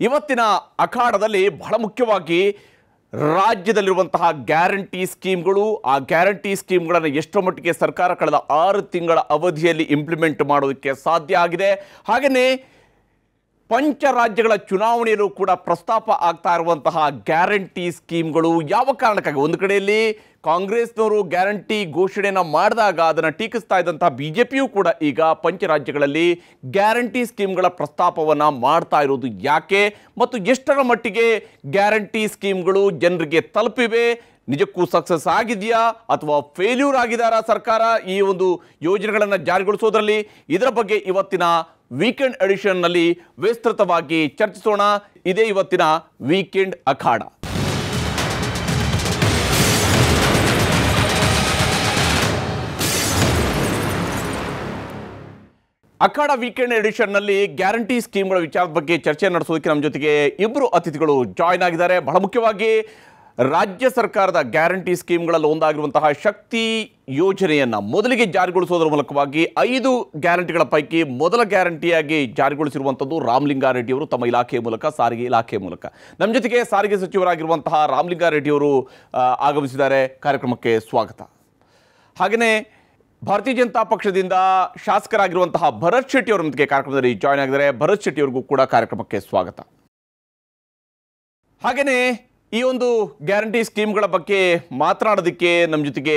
ಇವತ್ತಿನ ಅಖಾಡದಲ್ಲಿ ಬಹಳ ಮುಖ್ಯವಾಗಿ ರಾಜ್ಯದಲ್ಲಿರುವಂತಹ ಗ್ಯಾರಂಟಿ ಸ್ಕೀಮ್ಗಳು, ಆ ಗ್ಯಾರಂಟಿ ಸ್ಕೀಮ್ಗಳನ್ನು ಎಷ್ಟೋ ಮಟ್ಟಿಗೆ ಸರ್ಕಾರ ಕಳೆದ ಆರು ತಿಂಗಳ ಅವಧಿಯಲ್ಲಿ ಇಂಪ್ಲಿಮೆಂಟ್ ಮಾಡೋದಕ್ಕೆ ಸಾಧ್ಯ ಆಗಿದೆ. ಹಾಗೆಯೇ ಪಂಚ ರಾಜ್ಯಗಳ ಚುನಾವಣೆಯಲ್ಲೂ ಕೂಡ ಪ್ರಸ್ತಾಪ ಆಗ್ತಾ ಇರುವಂತಹ ಗ್ಯಾರಂಟಿ ಸ್ಕೀಮ್ಗಳು ಯಾವ ಕಾರಣಕ್ಕಾಗಿ? ಒಂದು ಕಡೆಯಲ್ಲಿ ಕಾಂಗ್ರೆಸ್ನವರು ಗ್ಯಾರಂಟಿ ಘೋಷಣೆಯನ್ನು ಮಾಡಿದಾಗ ಅದನ್ನು ಟೀಕಿಸ್ತಾ ಇದ್ದಂತಹ ಬಿ ಜೆ ಪಿಯು ಕೂಡ ಈಗ ಪಂಚ ರಾಜ್ಯಗಳಲ್ಲಿ ಗ್ಯಾರಂಟಿ ಸ್ಕೀಮ್ಗಳ ಪ್ರಸ್ತಾಪವನ್ನು ಮಾಡ್ತಾ ಇರೋದು ಯಾಕೆ? ಮತ್ತು ಎಷ್ಟರ ಮಟ್ಟಿಗೆ ಗ್ಯಾರಂಟಿ ಸ್ಕೀಮ್ಗಳು ಜನರಿಗೆ ತಲುಪಿವೆ? ನಿಜಕ್ಕೂ ಸಕ್ಸಸ್ ಆಗಿದೆಯಾ ಅಥವಾ ಫೇಲ್ಯೂರ್ ಆಗಿದಾರಾ ಸರ್ಕಾರ ಈ ಒಂದು ಯೋಜನೆಗಳನ್ನು ಜಾರಿಗೊಳಿಸೋದ್ರಲ್ಲಿ? ಇದರ ಬಗ್ಗೆ ಇವತ್ತಿನ ವೀಕೆಂಡ್ ಎಡಿಷನ್ನಲ್ಲಿ ವಿಸ್ತೃತವಾಗಿ ಚರ್ಚಿಸೋಣ. ಇದೇ ಇವತ್ತಿನ ವೀಕೆಂಡ್ ಅಖಾಡ. ಅಖಾಡ ವೀಕೆಂಡ್ ಎಡಿಷನ್ನಲ್ಲಿ ಗ್ಯಾರಂಟಿ ಸ್ಕೀಮ್ಗಳ ವಿಚಾರದ ಬಗ್ಗೆ ಚರ್ಚೆ ನಡೆಸೋದಕ್ಕೆ ನಮ್ಮ ಜೊತೆಗೆ ಇಬ್ಬರು ಅತಿಥಿಗಳು ಜಾಯ್ನ್ ಆಗಿದ್ದಾರೆ. ಬಹಳ ಮುಖ್ಯವಾಗಿ ರಾಜ್ಯ ಸರ್ಕಾರದ ಗ್ಯಾರಂಟಿ ಸ್ಕೀಮ್ಗಳಲ್ಲಿ ಒಂದಾಗಿರುವಂತಹ ಶಕ್ತಿ ಯೋಜನೆಯನ್ನು ಮೊದಲಿಗೆ ಜಾರಿಗೊಳಿಸೋದರ ಮೂಲಕವಾಗಿ ಐದು ಗ್ಯಾರಂಟಿಗಳ ಪೈಕಿ ಮೊದಲ ಗ್ಯಾರಂಟಿಯಾಗಿ ಜಾರಿಗೊಳಿಸಿರುವಂಥದ್ದು ರಾಮಲಿಂಗಾರೆಡ್ಡಿ ಅವರು ತಮ್ಮ ಇಲಾಖೆಯ ಮೂಲಕ, ಸಾರಿಗೆ ಇಲಾಖೆಯ ಮೂಲಕ. ನಮ್ಮ ಜೊತೆಗೆ ಸಾರಿಗೆ ಸಚಿವರಾಗಿರುವಂತಹ ರಾಮಲಿಂಗಾರೆಡ್ಡಿಯವರು ಆಗಮಿಸಿದ್ದಾರೆ. ಕಾರ್ಯಕ್ರಮಕ್ಕೆ ಸ್ವಾಗತ. ಹಾಗೆಯೇ ಭಾರತೀಯ ಜನತಾ ಪಕ್ಷದಿಂದ ಶಾಸಕರಾಗಿರುವಂತಹ ಭರತ್ ಶೆಟ್ಟಿ ಅವರ ಜೊತೆಗೆ ಕಾರ್ಯಕ್ರಮದಲ್ಲಿ ಜಾಯ್ನ್ ಆಗಿದ್ದಾರೆ. ಭರತ್ ಶೆಟ್ಟಿ ಅವರಿಗೂ ಕೂಡ ಕಾರ್ಯಕ್ರಮಕ್ಕೆ ಸ್ವಾಗತ. ಹಾಗೆಯೇ ಈ ಒಂದು ಗ್ಯಾರಂಟಿ ಸ್ಕೀಮ್ಗಳ ಬಗ್ಗೆ ಮಾತನಾಡೋದಕ್ಕೆ ನಮ್ಮ ಜೊತೆಗೆ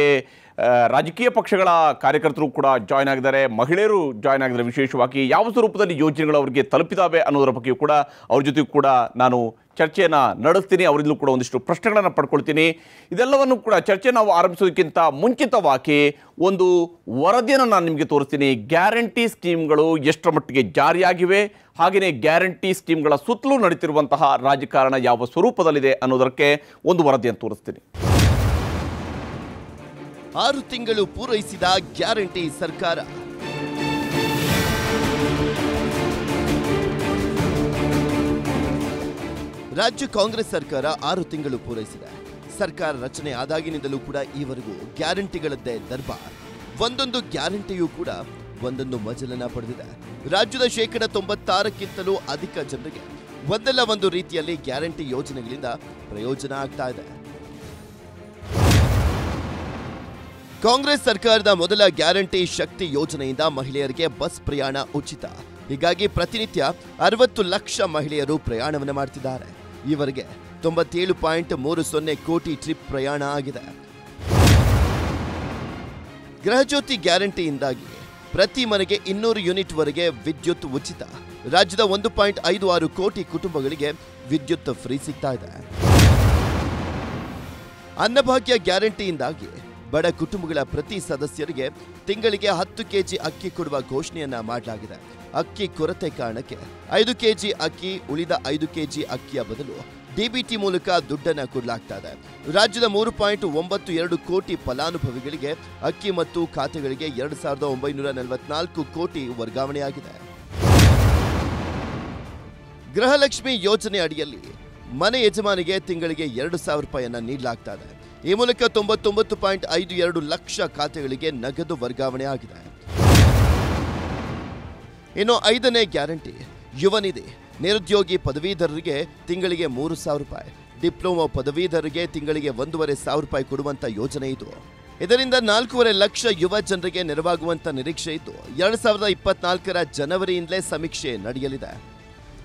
ರಾಜಕೀಯ ಪಕ್ಷಗಳ ಕಾರ್ಯಕರ್ತರು ಕೂಡ ಜಾಯ್ನ್ ಆಗಿದ್ದಾರೆ. ಮಹಿಳೆಯರು ಜಾಯ್ನ್ ಆಗಿದ್ದಾರೆ ವಿಶೇಷವಾಗಿ. ಯಾವ ಸ್ವರೂಪದಲ್ಲಿ ಯೋಜನೆಗಳು ಅವರಿಗೆ ತಲುಪಿದಾವೆ ಅನ್ನೋದರ ಬಗ್ಗೆಯೂ ಕೂಡ ಅವ್ರ ಜೊತೆಗೂ ಕೂಡ ನಾನು ಚರ್ಚೆಯನ್ನು ನಡೆಸ್ತೀನಿ. ಅವರಿಂದಲೂ ಕೂಡ ಒಂದಿಷ್ಟು ಪ್ರಶ್ನೆಗಳನ್ನು ಪಡ್ಕೊಳ್ತೀನಿ. ಇದೆಲ್ಲವನ್ನು ಕೂಡ ಚರ್ಚೆ ನಾವು ಆರಂಭಿಸೋದಕ್ಕಿಂತ ಮುಂಚಿತವಾಗಿ ಒಂದು ವರದಿಯನ್ನು ನಾನು ನಿಮಗೆ ತೋರಿಸ್ತೀನಿ. ಗ್ಯಾರಂಟಿ ಸ್ಕೀಮ್ಗಳು ಎಷ್ಟರ ಮಟ್ಟಿಗೆ ಜಾರಿಯಾಗಿವೆ. ಹಾಗೆಯೇ ಗ್ಯಾರಂಟಿ ಸ್ಕೀಮ್ಗಳ ಸುತ್ತಲೂ ನಡೀತಿರುವಂತಹ ರಾಜಕಾರಣ ಯಾವ ಸ್ವರೂಪದಲ್ಲಿದೆ ಅನ್ನೋದಕ್ಕೆ ಒಂದು ವರದಿಯನ್ನು ತೋರಿಸ್ತೀನಿ. ಆರು ತಿಂಗಳು ಪೂರೈಸಿದ ಗ್ಯಾರಂಟಿ ಸರ್ಕಾರ. ರಾಜ್ಯ ಕಾಂಗ್ರೆಸ್ ಸರ್ಕಾರ ಆರು ತಿಂಗಳು ಪೂರೈಸಿದೆ. ಸರ್ಕಾರ ರಚನೆ ಆದಾಗಿನಿಂದಲೂ ಕೂಡ ಈವರೆಗೂ ಗ್ಯಾರಂಟಿಗಳದ್ದೇ ದರ್ಬಾರ್. ಒಂದೊಂದು ಗ್ಯಾರಂಟಿಯೂ ಕೂಡ ಒಂದೊಂದು ಮಜಲನ ಪಡೆದಿದೆ. ರಾಜ್ಯದ ಶೇಕಡ ತೊಂಬತ್ತಾರಕ್ಕಿಂತಲೂ ಅಧಿಕ ಜನರಿಗೆ ಒಂದಲ್ಲ ಒಂದು ರೀತಿಯಲ್ಲಿ ಗ್ಯಾರಂಟಿ ಯೋಜನೆಗಳಿಂದ ಪ್ರಯೋಜನ ಆಗ್ತಾ ಇದೆ. ಕಾಂಗ್ರೆಸ್ ಸರ್ಕಾರದ ಮೊದಲ ಗ್ಯಾರಂಟಿ ಶಕ್ತಿ ಯೋಜನೆಯಿಂದ ಮಹಿಳೆಯರಿಗೆ ಬಸ್ ಪ್ರಯಾಣ ಉಚಿತ. ಹೀಗಾಗಿ ಪ್ರತಿನಿತ್ಯ ಅರವತ್ತು ಲಕ್ಷ ಮಹಿಳೆಯರು ಪ್ರಯಾಣವನ್ನು ಮಾಡ್ತಿದ್ದಾರೆ. ಈವರೆಗೆ ತೊಂಬತ್ತೇಳು ಪಾಯಿಂಟ್ ಮೂರು ಸೊನ್ನೆ ಕೋಟಿ ಟ್ರಿಪ್ ಪ್ರಯಾಣ ಆಗಿದೆ. ಗೃಹಜ್ಯೋತಿ ಗ್ಯಾರಂಟಿಯಿಂದಾಗಿ ಪ್ರತಿ ಮನೆಗೆ ಇನ್ನೂರು ಯೂನಿಟ್ ವರೆಗೆ ವಿದ್ಯುತ್ ಉಚಿತ. ರಾಜ್ಯದ ಒಂದು ಪಾಯಿಂಟ್ ಐದು ಆರು ಕೋಟಿ ಕುಟುಂಬಗಳಿಗೆ ವಿದ್ಯುತ್ ಫ್ರೀ ಸಿಗ್ತಾ ಇದೆ. ಅನ್ನಭಾಗ್ಯ ಗ್ಯಾರಂಟಿಯಿಂದಾಗಿ ಬಡ ಕುಟುಂಬಗಳ ಪ್ರತಿ ಸದಸ್ಯರಿಗೆ ತಿಂಗಳಿಗೆ ಹತ್ತು ಕೆಜಿ ಅಕ್ಕಿ ಕೊಡುವ ಘೋಷಣೆಯನ್ನ ಮಾಡಲಾಗಿದೆ. ಅಕ್ಕಿ ಕೊರತೆ ಕಾರಣಕ್ಕೆ ಐದು ಕೆಜಿ ಅಕ್ಕಿ, ಉಳಿದ ಐದು ಕೆಜಿ ಅಕ್ಕಿಯ ಬದಲು ಡಿಬಿಟಿ ಮೂಲಕ ದುಡ್ಡನ್ನ ಕೊಡಲಾಗ್ತಾ ಇದೆ. ರಾಜ್ಯದ ಮೂರು ಪಾಯಿಂಟ್ ಒಂಬತ್ತು ಎರಡು ಕೋಟಿ ಫಲಾನುಭವಿಗಳಿಗೆ ಅಕ್ಕಿ ಮತ್ತು ಖಾತೆಗಳಿಗೆ ಎರಡು ಸಾವಿರದ ಒಂಬೈನೂರ ನಲವತ್ನಾಲ್ಕು ಕೋಟಿ ವರ್ಗಾವಣೆಯಾಗಿದೆ. ಗೃಹಲಕ್ಷ್ಮಿ ಯೋಜನೆ ಅಡಿಯಲ್ಲಿ ಮನೆ ಯಜಮಾನಿಗೆ ತಿಂಗಳಿಗೆ ಎರಡು ಸಾವಿರ ರೂಪಾಯಿಯನ್ನ ನೀಡಲಾಗ್ತಾ ಇದೆ. ಈ ಮೂಲಕ ತೊಂಬತ್ತೊಂಬತ್ತು ಪಾಯಿಂಟ್ ಐದು ಎರಡು ಲಕ್ಷ ಖಾತೆಗಳಿಗೆ ನಗದು ವರ್ಗಾವಣೆ ಆಗಿದೆ. ಇನ್ನು ಐದನೇ ಗ್ಯಾರಂಟಿ ಯುವ ನಿಧಿ ನಿರುದ್ಯೋಗಿ ಪದವೀಧರರಿಗೆ ತಿಂಗಳಿಗೆ ಮೂರು ಸಾವಿರ ರೂಪಾಯಿ, ಡಿಪ್ಲೊಮಾ ಪದವೀಧರರಿಗೆ ತಿಂಗಳಿಗೆ ಒಂದೂವರೆ ಸಾವಿರ ರೂಪಾಯಿ ಕೊಡುವಂತ ಯೋಜನೆ ಇದು. ಇದರಿಂದ ನಾಲ್ಕೂವರೆ ಲಕ್ಷ ಯುವ ಜನರಿಗೆ ನೆರವಾಗುವಂತ ನಿರೀಕ್ಷೆ ಇದ್ದು, ಎರಡ್ ಸಾವಿರದ ಇಪ್ಪತ್ನಾಲ್ಕರ ಜನವರಿಯಿಂದಲೇ ಸಮೀಕ್ಷೆ ನಡೆಯಲಿದೆ.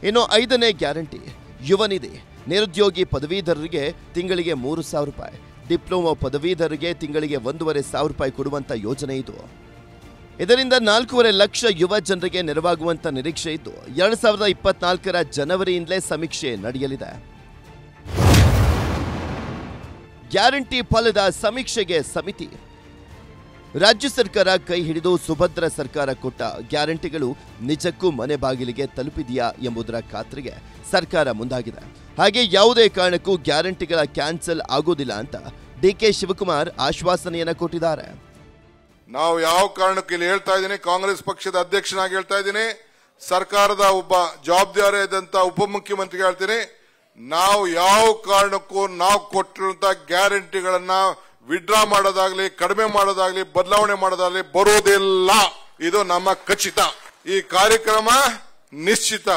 ಇನ್ನು ಐದನೇ ಗ್ಯಾರಂಟಿ ಯುವ ನಿಧಿ ನಿರುದ್ಯೋಗಿ ಪದವೀಧರರಿಗೆ ತಿಂಗಳಿಗೆ ಮೂರು ಸಾವಿರ ರೂಪಾಯಿ ಡಿಪ್ಲೊಮಾ ಪದವೀಧರಿಗೆ ತಿಂಗಳಿಗೆ ಒಂದೂವರೆ ಸಾವಿರ ರೂಪಾಯಿ ಕೊಡುವಂತ ಯೋಜನೆ ಇದು. ಇದರಿಂದ ನಾಲ್ಕೂವರೆ ಲಕ್ಷ ಯುವ ಜನರಿಗೆ ನೆರವಾಗುವಂತ ನಿರೀಕ್ಷೆ ಇದ್ದು, ಎರಡು ಸಾವಿರದ ಇಪ್ಪತ್ನಾಲ್ಕರ ಜನವರಿಯಿಂದಲೇ ಸಮೀಕ್ಷೆ ನಡೆಯಲಿದೆ. ಗ್ಯಾರಂಟಿ ಫಲದ ಸಮೀಕ್ಷೆಗೆ ಸಮಿತಿ. ರಾಜ್ಯ ಸರ್ಕಾರ ಕೈ ಹಿಡಿದು ಸುಭದ್ರ ಸರ್ಕಾರ ಕೊಟ್ಟ ಗ್ಯಾರಂಟಿಗಳು ನಿಜಕ್ಕೂ ಮನೆ ಬಾಗಿಲಿಗೆ ತಲುಪಿದೆಯಾ ಎಂಬುದರ ಖಾತ್ರಿಗೆ ಸರ್ಕಾರ ಮುಂದಾಗಿದೆ. ಹಾಗೆ ಯಾವುದೇ ಕಾರಣಕ್ಕೂ ಗ್ಯಾರಂಟಿಗಳ ಕ್ಯಾನ್ಸಲ್ ಆಗೋದಿಲ್ಲ ಅಂತ ಡಿ ಕೆ ಶಿವಕುಮಾರ್ ಆಶ್ವಾಸನೆಯನ್ನು ಕೊಟ್ಟಿದ್ದಾರೆ. ನಾವು ಯಾವ ಕಾರಣಕ್ಕೂ ಇಲ್ಲಿ ಹೇಳ್ತಾ ಇದ್ದೀನಿ, ಕಾಂಗ್ರೆಸ್ ಪಕ್ಷದ ಅಧ್ಯಕ್ಷನಾಗಿ ಹೇಳ್ತಾ ಇದ್ದೀನಿ, ಸರ್ಕಾರದ ಒಬ್ಬ ಜವಾಬ್ದಾರಿಯಾದಂತ ಉಪಮುಖ್ಯಮಂತ್ರಿಗೆ ಹೇಳ್ತೀನಿ, ನಾವು ಯಾವ ಕಾರಣಕ್ಕೂ ನಾವು ಕೊಟ್ಟಿರುವಂತಹ ಗ್ಯಾರಂಟಿಗಳನ್ನ ವಿಡ್ರಾ ಮಾಡೋದಾಗ್ಲಿ, ಕಡಿಮೆ ಮಾಡೋದಾಗ್ಲಿ, ಬದಲಾವಣೆ ಮಾಡೋದಾಗ್ಲಿ ಬರೋದಿಲ್ಲ. ಇದು ನಮ್ಮ ಖಚಿತ. ಈ ಕಾರ್ಯಕ್ರಮ ನಿಶ್ಚಿತ.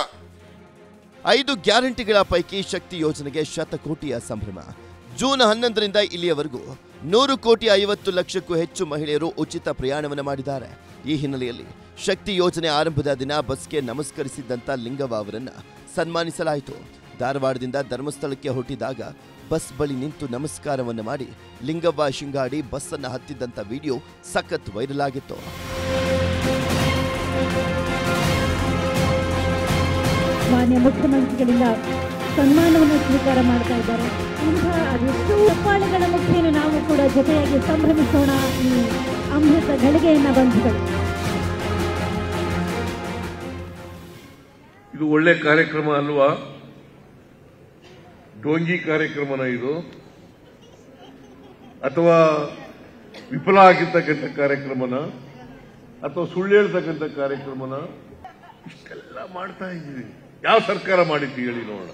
ಐದು ಗ್ಯಾರಂಟಿಗಳ ಪೈಕಿ ಶಕ್ತಿ ಯೋಜನೆಗೆ ಶತಕೋಟಿಯ ಸಂಭ್ರಮ. ಜೂನ್ ಹನ್ನೊಂದರಿಂದ ಇಲ್ಲಿಯವರೆಗೂ ನೂರು ಕೋಟಿ ಐವತ್ತು ಲಕ್ಷಕ್ಕೂ ಹೆಚ್ಚು ಮಹಿಳೆಯರು ಉಚಿತ ಪ್ರಯಾಣವನ್ನು ಮಾಡಿದ್ದಾರೆ. ಈ ಹಿನ್ನೆಲೆಯಲ್ಲಿ ಶಕ್ತಿ ಯೋಜನೆ ಆರಂಭದ ದಿನ ಬಸ್ಗೆ ನಮಸ್ಕರಿಸಿದ್ದಂಥ ಲಿಂಗವ ಅವರನ್ನು ಸನ್ಮಾನಿಸಲಾಯಿತು. ಧಾರವಾಡದಿಂದ ಧರ್ಮಸ್ಥಳಕ್ಕೆ ಹೊರಟಿದಾಗ ಬಸ್ ಬಳಿ ನಿಂತು ನಮಸ್ಕಾರವನ್ನು ಮಾಡಿ ಲಿಂಗವ್ವ ಶಿಂಗಾಡಿ ಬಸ್ಸನ್ನು ಹತ್ತಿದ್ದಂಥ ವಿಡಿಯೋ ಸಖತ್ ವೈರಲ್ ಆಗಿತ್ತು. ಮಾನ್ಯ ಮುಖ್ಯಮಂತ್ರಿಗಳಿಂದ ಸನ್ಮಾನವನ್ನು ಸ್ವೀಕಾರ ಮಾಡ್ತಾ ಇದ್ದಾರೆ. ಇಂತಹ ಅದೆಷ್ಟು ಹೆಬ್ಬಾಳುಗಳ ಮುಖೇನ ನಾವು ಕೂಡ ಜೊತೆಯಾಗಿ ಸಂಭ್ರಮಿಸೋಣ ಈ ಅಮೃತ ಗಳಿಗೆಯನ್ನ ಬಂಧುಗಳು. ಇದು ಒಳ್ಳೆ ಕಾರ್ಯಕ್ರಮ ಅಲ್ವಾ? ಡೋಂಗಿ ಕಾರ್ಯಕ್ರಮನ ಇದು. ಅಥವಾ ವಿಫಲ ಆಗಿರ್ತಕ್ಕಂಥ ಕಾರ್ಯಕ್ರಮನ, ಅಥವಾ ಸುಳ್ಳು ಹೇಳ್ತಕ್ಕಂಥ ಕಾರ್ಯಕ್ರಮನ, ಇಷ್ಟೆಲ್ಲ ಮಾಡ್ತಾ ಇದ್ದೀವಿ. ಯಾವ ಸರ್ಕಾರ ಮಾಡಿತ್ತು ಹೇಳಿ ನೋಡೋಣ.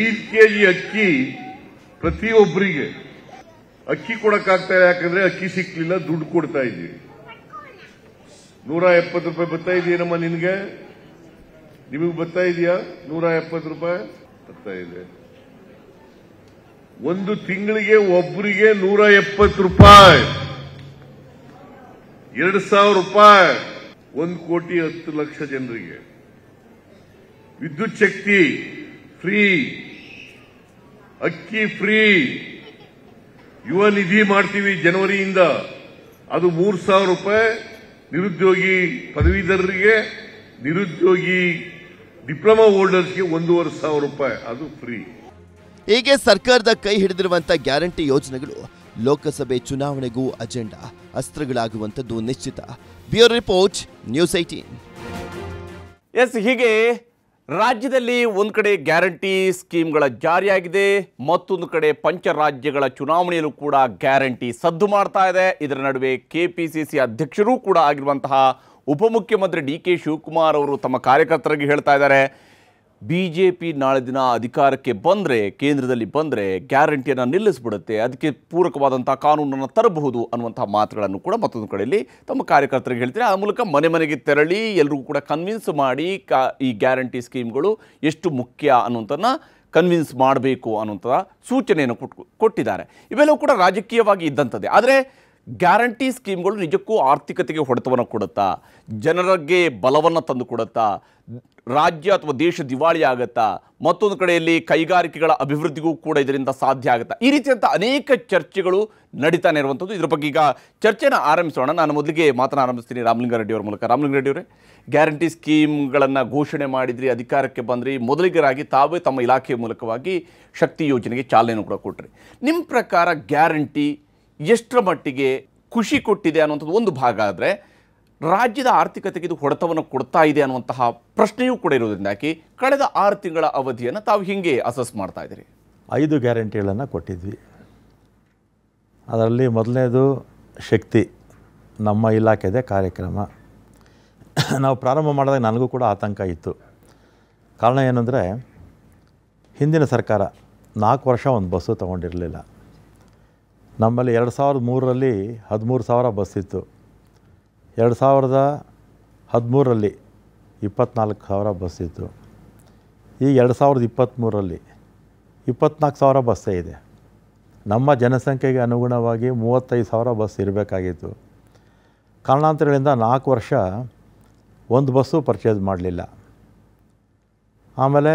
ಐದು ಕೆಜಿ ಅಕ್ಕಿ ಪ್ರತಿಯೊಬ್ಬರಿಗೆ. ಅಕ್ಕಿ ಕೊಡಕ್ಕಾಗ್ತಾ ಇಲ್ಲ, ಯಾಕಂದ್ರೆ ಅಕ್ಕಿ ಸಿಕ್ಲಿಲ್ಲ, ದುಡ್ಡು ಕೊಡ್ತಾ ಇದ್ದೀವಿ. ನೂರ ಎಪ್ಪತ್ತು ರೂಪಾಯಿ ಬರ್ತಾ ಇದೀನಮ್ಮ ನಿನ್ಗೆ? ನಿಮಗೆ ಬರ್ತಾ ಇದೆಯಾ? ನೂರ ಎಪ್ಪತ್ತು ರೂಪಾಯಿ? ಬರ್ತಾ ಇದೆ. ಒಂದು ತಿಂಗಳಿಗೆ ಒಬ್ಬರಿಗೆ ನೂರ ಎಪ್ಪತ್ತು ರೂಪಾಯಿ. ಎರಡು ಸಾವಿರ ರೂಪಾಯಿ. ಒಂದು ಕೋಟಿ ಹತ್ತು ಲಕ್ಷ ಜನರಿಗೆ. ವಿದ್ಯುತ್ ಶಕ್ತಿ ಫ್ರೀ. ಅಕ್ಕಿ ಫ್ರೀ. ಯುವ ನಿಧಿ ಮಾಡ್ತೀವಿ ಜನವರಿಯಿಂದ. ಅದು ಮೂರು ಸಾವಿರ ರೂಪಾಯಿ ನಿರುದ್ಯೋಗಿ ಪದವೀಧರರಿಗೆ, ನಿರುದ್ಯೋಗಿ ಡಿಪ್ಲೊಮಾ ಹೋಲ್ಡರ್ಸ್ಗೆ ಒಂದೂವರೆ ಸಾವಿರ ರೂಪಾಯಿ ಅದು ಫ್ರೀ. ಹೀಗೆ ಸರ್ಕಾರದ ಕೈ ಹಿಡಿದಿರುವಂತ ಗ್ಯಾರಂಟಿ ಯೋಜನೆಗಳು ಲೋಕಸಭೆ ಚುನಾವಣೆಗೂ ಅಜೆಂಡಾ ಅಸ್ತ್ರಗಳಾಗುವಂಥದ್ದು ನಿಶ್ಚಿತ. ಬ್ಯೂರೋ ರಿಪೋರ್ಟ್ ನ್ಯೂಸ್ ಐಟೀನ್ ಎಸ್ ಹೀಗೆ ರಾಜ್ಯದಲ್ಲಿ ಒಂದು ಕಡೆ ಗ್ಯಾರಂಟಿ ಸ್ಕೀಮ್ಗಳ ಜಾರಿಯಾಗಿದೆ ಮತ್ತೊಂದು ಕಡೆ ಪಂಚರಾಜ್ಯಗಳ ಚುನಾವಣೆಯಲ್ಲೂ ಕೂಡ ಗ್ಯಾರಂಟಿ ಸದ್ದು ಮಾಡ್ತಾ ಇದೆ. ಇದರ ನಡುವೆ ಕೆ ಪಿ ಸಿ ಸಿ ಅಧ್ಯಕ್ಷರೂ ಕೂಡ ಆಗಿರುವಂತಹ ಉಪಮುಖ್ಯಮಂತ್ರಿ ಡಿ ಕೆ ಶಿವಕುಮಾರ್ ಅವರು ತಮ್ಮ ಕಾರ್ಯಕರ್ತರಿಗೆ ಹೇಳ್ತಾ ಇದ್ದಾರೆ ಬಿ ಜೆ ಪಿ ನಾಳೆ ದಿನ ಅಧಿಕಾರಕ್ಕೆ ಬಂದರೆ, ಕೇಂದ್ರದಲ್ಲಿ ಬಂದರೆ ಗ್ಯಾರಂಟಿಯನ್ನು ನಿಲ್ಲಿಸ್ಬಿಡುತ್ತೆ, ಅದಕ್ಕೆ ಪೂರಕವಾದಂಥ ಕಾನೂನನ್ನು ತರಬಹುದು ಅನ್ನುವಂಥ ಮಾತುಗಳನ್ನು ಕೂಡ ಮತ್ತೊಂದು ಕಡೆಯಲ್ಲಿ ತಮ್ಮ ಕಾರ್ಯಕರ್ತರಿಗೆ ಹೇಳ್ತಾರೆ ಆ ಮೂಲಕ ಮನೆ ಮನೆಗೆ ತೆರಳಿ ಎಲ್ಲರಿಗೂ ಕೂಡ ಕನ್ವಿನ್ಸ್ ಮಾಡಿ ಕಾ, ಈ ಗ್ಯಾರಂಟಿ ಸ್ಕೀಮ್ಗಳು ಎಷ್ಟು ಮುಖ್ಯ ಅನ್ನುವಂಥನ್ನ ಕನ್ವಿನ್ಸ್ ಮಾಡಬೇಕು ಅನ್ನುವಂಥ ಸೂಚನೆಯನ್ನು ಕೊಟ್ಟು ಕೊಟ್ಟಿದ್ದಾರೆ. ಇವೆಲ್ಲವೂ ಕೂಡ ರಾಜಕೀಯವಾಗಿ ಇದ್ದಂಥದ್ದೇ. ಆದರೆ ಗ್ಯಾರಂಟಿ ಸ್ಕೀಮ್ಗಳು ನಿಜಕ್ಕೂ ಆರ್ಥಿಕತೆಗೆ ಹೊಡೆತವನ್ನು ಕೊಡುತ್ತಾ, ಜನರಿಗೆ ಬಲವನ್ನು ತಂದು ಕೊಡುತ್ತಾ, ರಾಜ್ಯ ಅಥವಾ ದೇಶ ದಿವಾಳಿ ಆಗುತ್ತಾ, ಮತ್ತೊಂದು ಕಡೆಯಲ್ಲಿ ಕೈಗಾರಿಕೆಗಳ ಅಭಿವೃದ್ಧಿಗೂ ಕೂಡ ಇದರಿಂದ ಸಾಧ್ಯ ಆಗುತ್ತಾ? ಈ ರೀತಿಯಂಥ ಅನೇಕ ಚರ್ಚೆಗಳು ನಡೀತಾನೆ ಇರುವಂಥದ್ದು. ಇದ್ರ ಬಗ್ಗೆ ಈಗ ಚರ್ಚೆನ ಆರಂಭಿಸೋಣ. ನಾನು ಮೊದಲಿಗೆ ಮಾತನ್ನ ಆರಂಭಿಸ್ತೀನಿ ರಾಮಲಿಂಗಾರೆಡ್ಡಿ ಅವರ ಮೂಲಕ. ರಾಮಲಿಂಗಾರೆಡ್ಡಿ ಅವರೇ, ಗ್ಯಾರಂಟಿ ಸ್ಕೀಮ್ಗಳನ್ನು ಘೋಷಣೆ ಮಾಡಿದ್ರಿ, ಅಧಿಕಾರಕ್ಕೆ ಬಂದ್ರಿ, ಮೊದಲಿಗರಾಗಿ ತಾವೇ ತಮ್ಮ ಇಲಾಖೆಯ ಮೂಲಕವಾಗಿ ಶಕ್ತಿ ಯೋಜನೆಗೆ ಚಾಲನೆಯನ್ನು ಕೂಡ ಕೊಟ್ಟರಿ ನಿಮ್ಮ ಪ್ರಕಾರ ಗ್ಯಾರಂಟಿ ಎಷ್ಟರ ಮಟ್ಟಿಗೆ ಖುಷಿ ಕೊಟ್ಟಿದೆ ಅನ್ನುವಂಥದ್ದು ಒಂದು ಭಾಗ ಆದರೆ ರಾಜ್ಯದ ಆರ್ಥಿಕತೆಗೆ ಇದು ಹೊಡೆತವನ್ನು ಕೊಡ್ತಾ ಇದೆ ಅನ್ನುವಂತಹ ಪ್ರಶ್ನೆಯೂ ಕೂಡ ಇರೋದ್ರಿಂದಾಗಿ ಕಳೆದ ಆರು ತಿಂಗಳ ಅವಧಿಯನ್ನು ತಾವು ಹಿಂಗೆ ಅಸಸ್ ಮಾಡ್ತಾ ಇದ್ದೀರಿ? ಐದು ಗ್ಯಾರಂಟಿಗಳನ್ನು ಕೊಟ್ಟಿದ್ವಿ. ಅದರಲ್ಲಿ ಮೊದಲನೇದು ಶಕ್ತಿ. ನಮ್ಮ ಇಲಾಖೆದೇ ಕಾರ್ಯಕ್ರಮ. ನಾವು ಪ್ರಾರಂಭ ಮಾಡಿದಾಗ ನನಗೂ ಕೂಡ ಆತಂಕ ಇತ್ತು. ಕಾರಣ ಏನಂದರೆ ಹಿಂದಿನ ಸರ್ಕಾರ ನಾಲ್ಕು ವರ್ಷ ಒಂದು ಬಸ್ಸು ತೊಗೊಂಡಿರಲಿಲ್ಲ. ನಮ್ಮಲ್ಲಿ ಎರಡು ಸಾವಿರದ ಮೂರರಲ್ಲಿ ಹದಿಮೂರು ಸಾವಿರ ಬಸ್ ಇತ್ತು. ಎರಡು ಸಾವಿರದ ಹದಿಮೂರರಲ್ಲಿ ಇಪ್ಪತ್ನಾಲ್ಕು ಸಾವಿರ ಬಸ್ ಇತ್ತು. ಈಗ ಎರಡು ಸಾವಿರದ ಇಪ್ಪತ್ತ್ಮೂರರಲ್ಲಿ ಇಪ್ಪತ್ನಾಲ್ಕು ಸಾವಿರ ಬಸ್ಸೇ ಇದೆ. ನಮ್ಮ ಜನಸಂಖ್ಯೆಗೆ ಅನುಗುಣವಾಗಿ ಮೂವತ್ತೈದು ಸಾವಿರ ಬಸ್ ಇರಬೇಕಾಗಿತ್ತು. ಕಾರಣಾಂತರಗಳಿಂದ ನಾಲ್ಕು ವರ್ಷ ಒಂದು ಬಸ್ಸು ಪರ್ಚೇಸ್ ಮಾಡಲಿಲ್ಲ. ಆಮೇಲೆ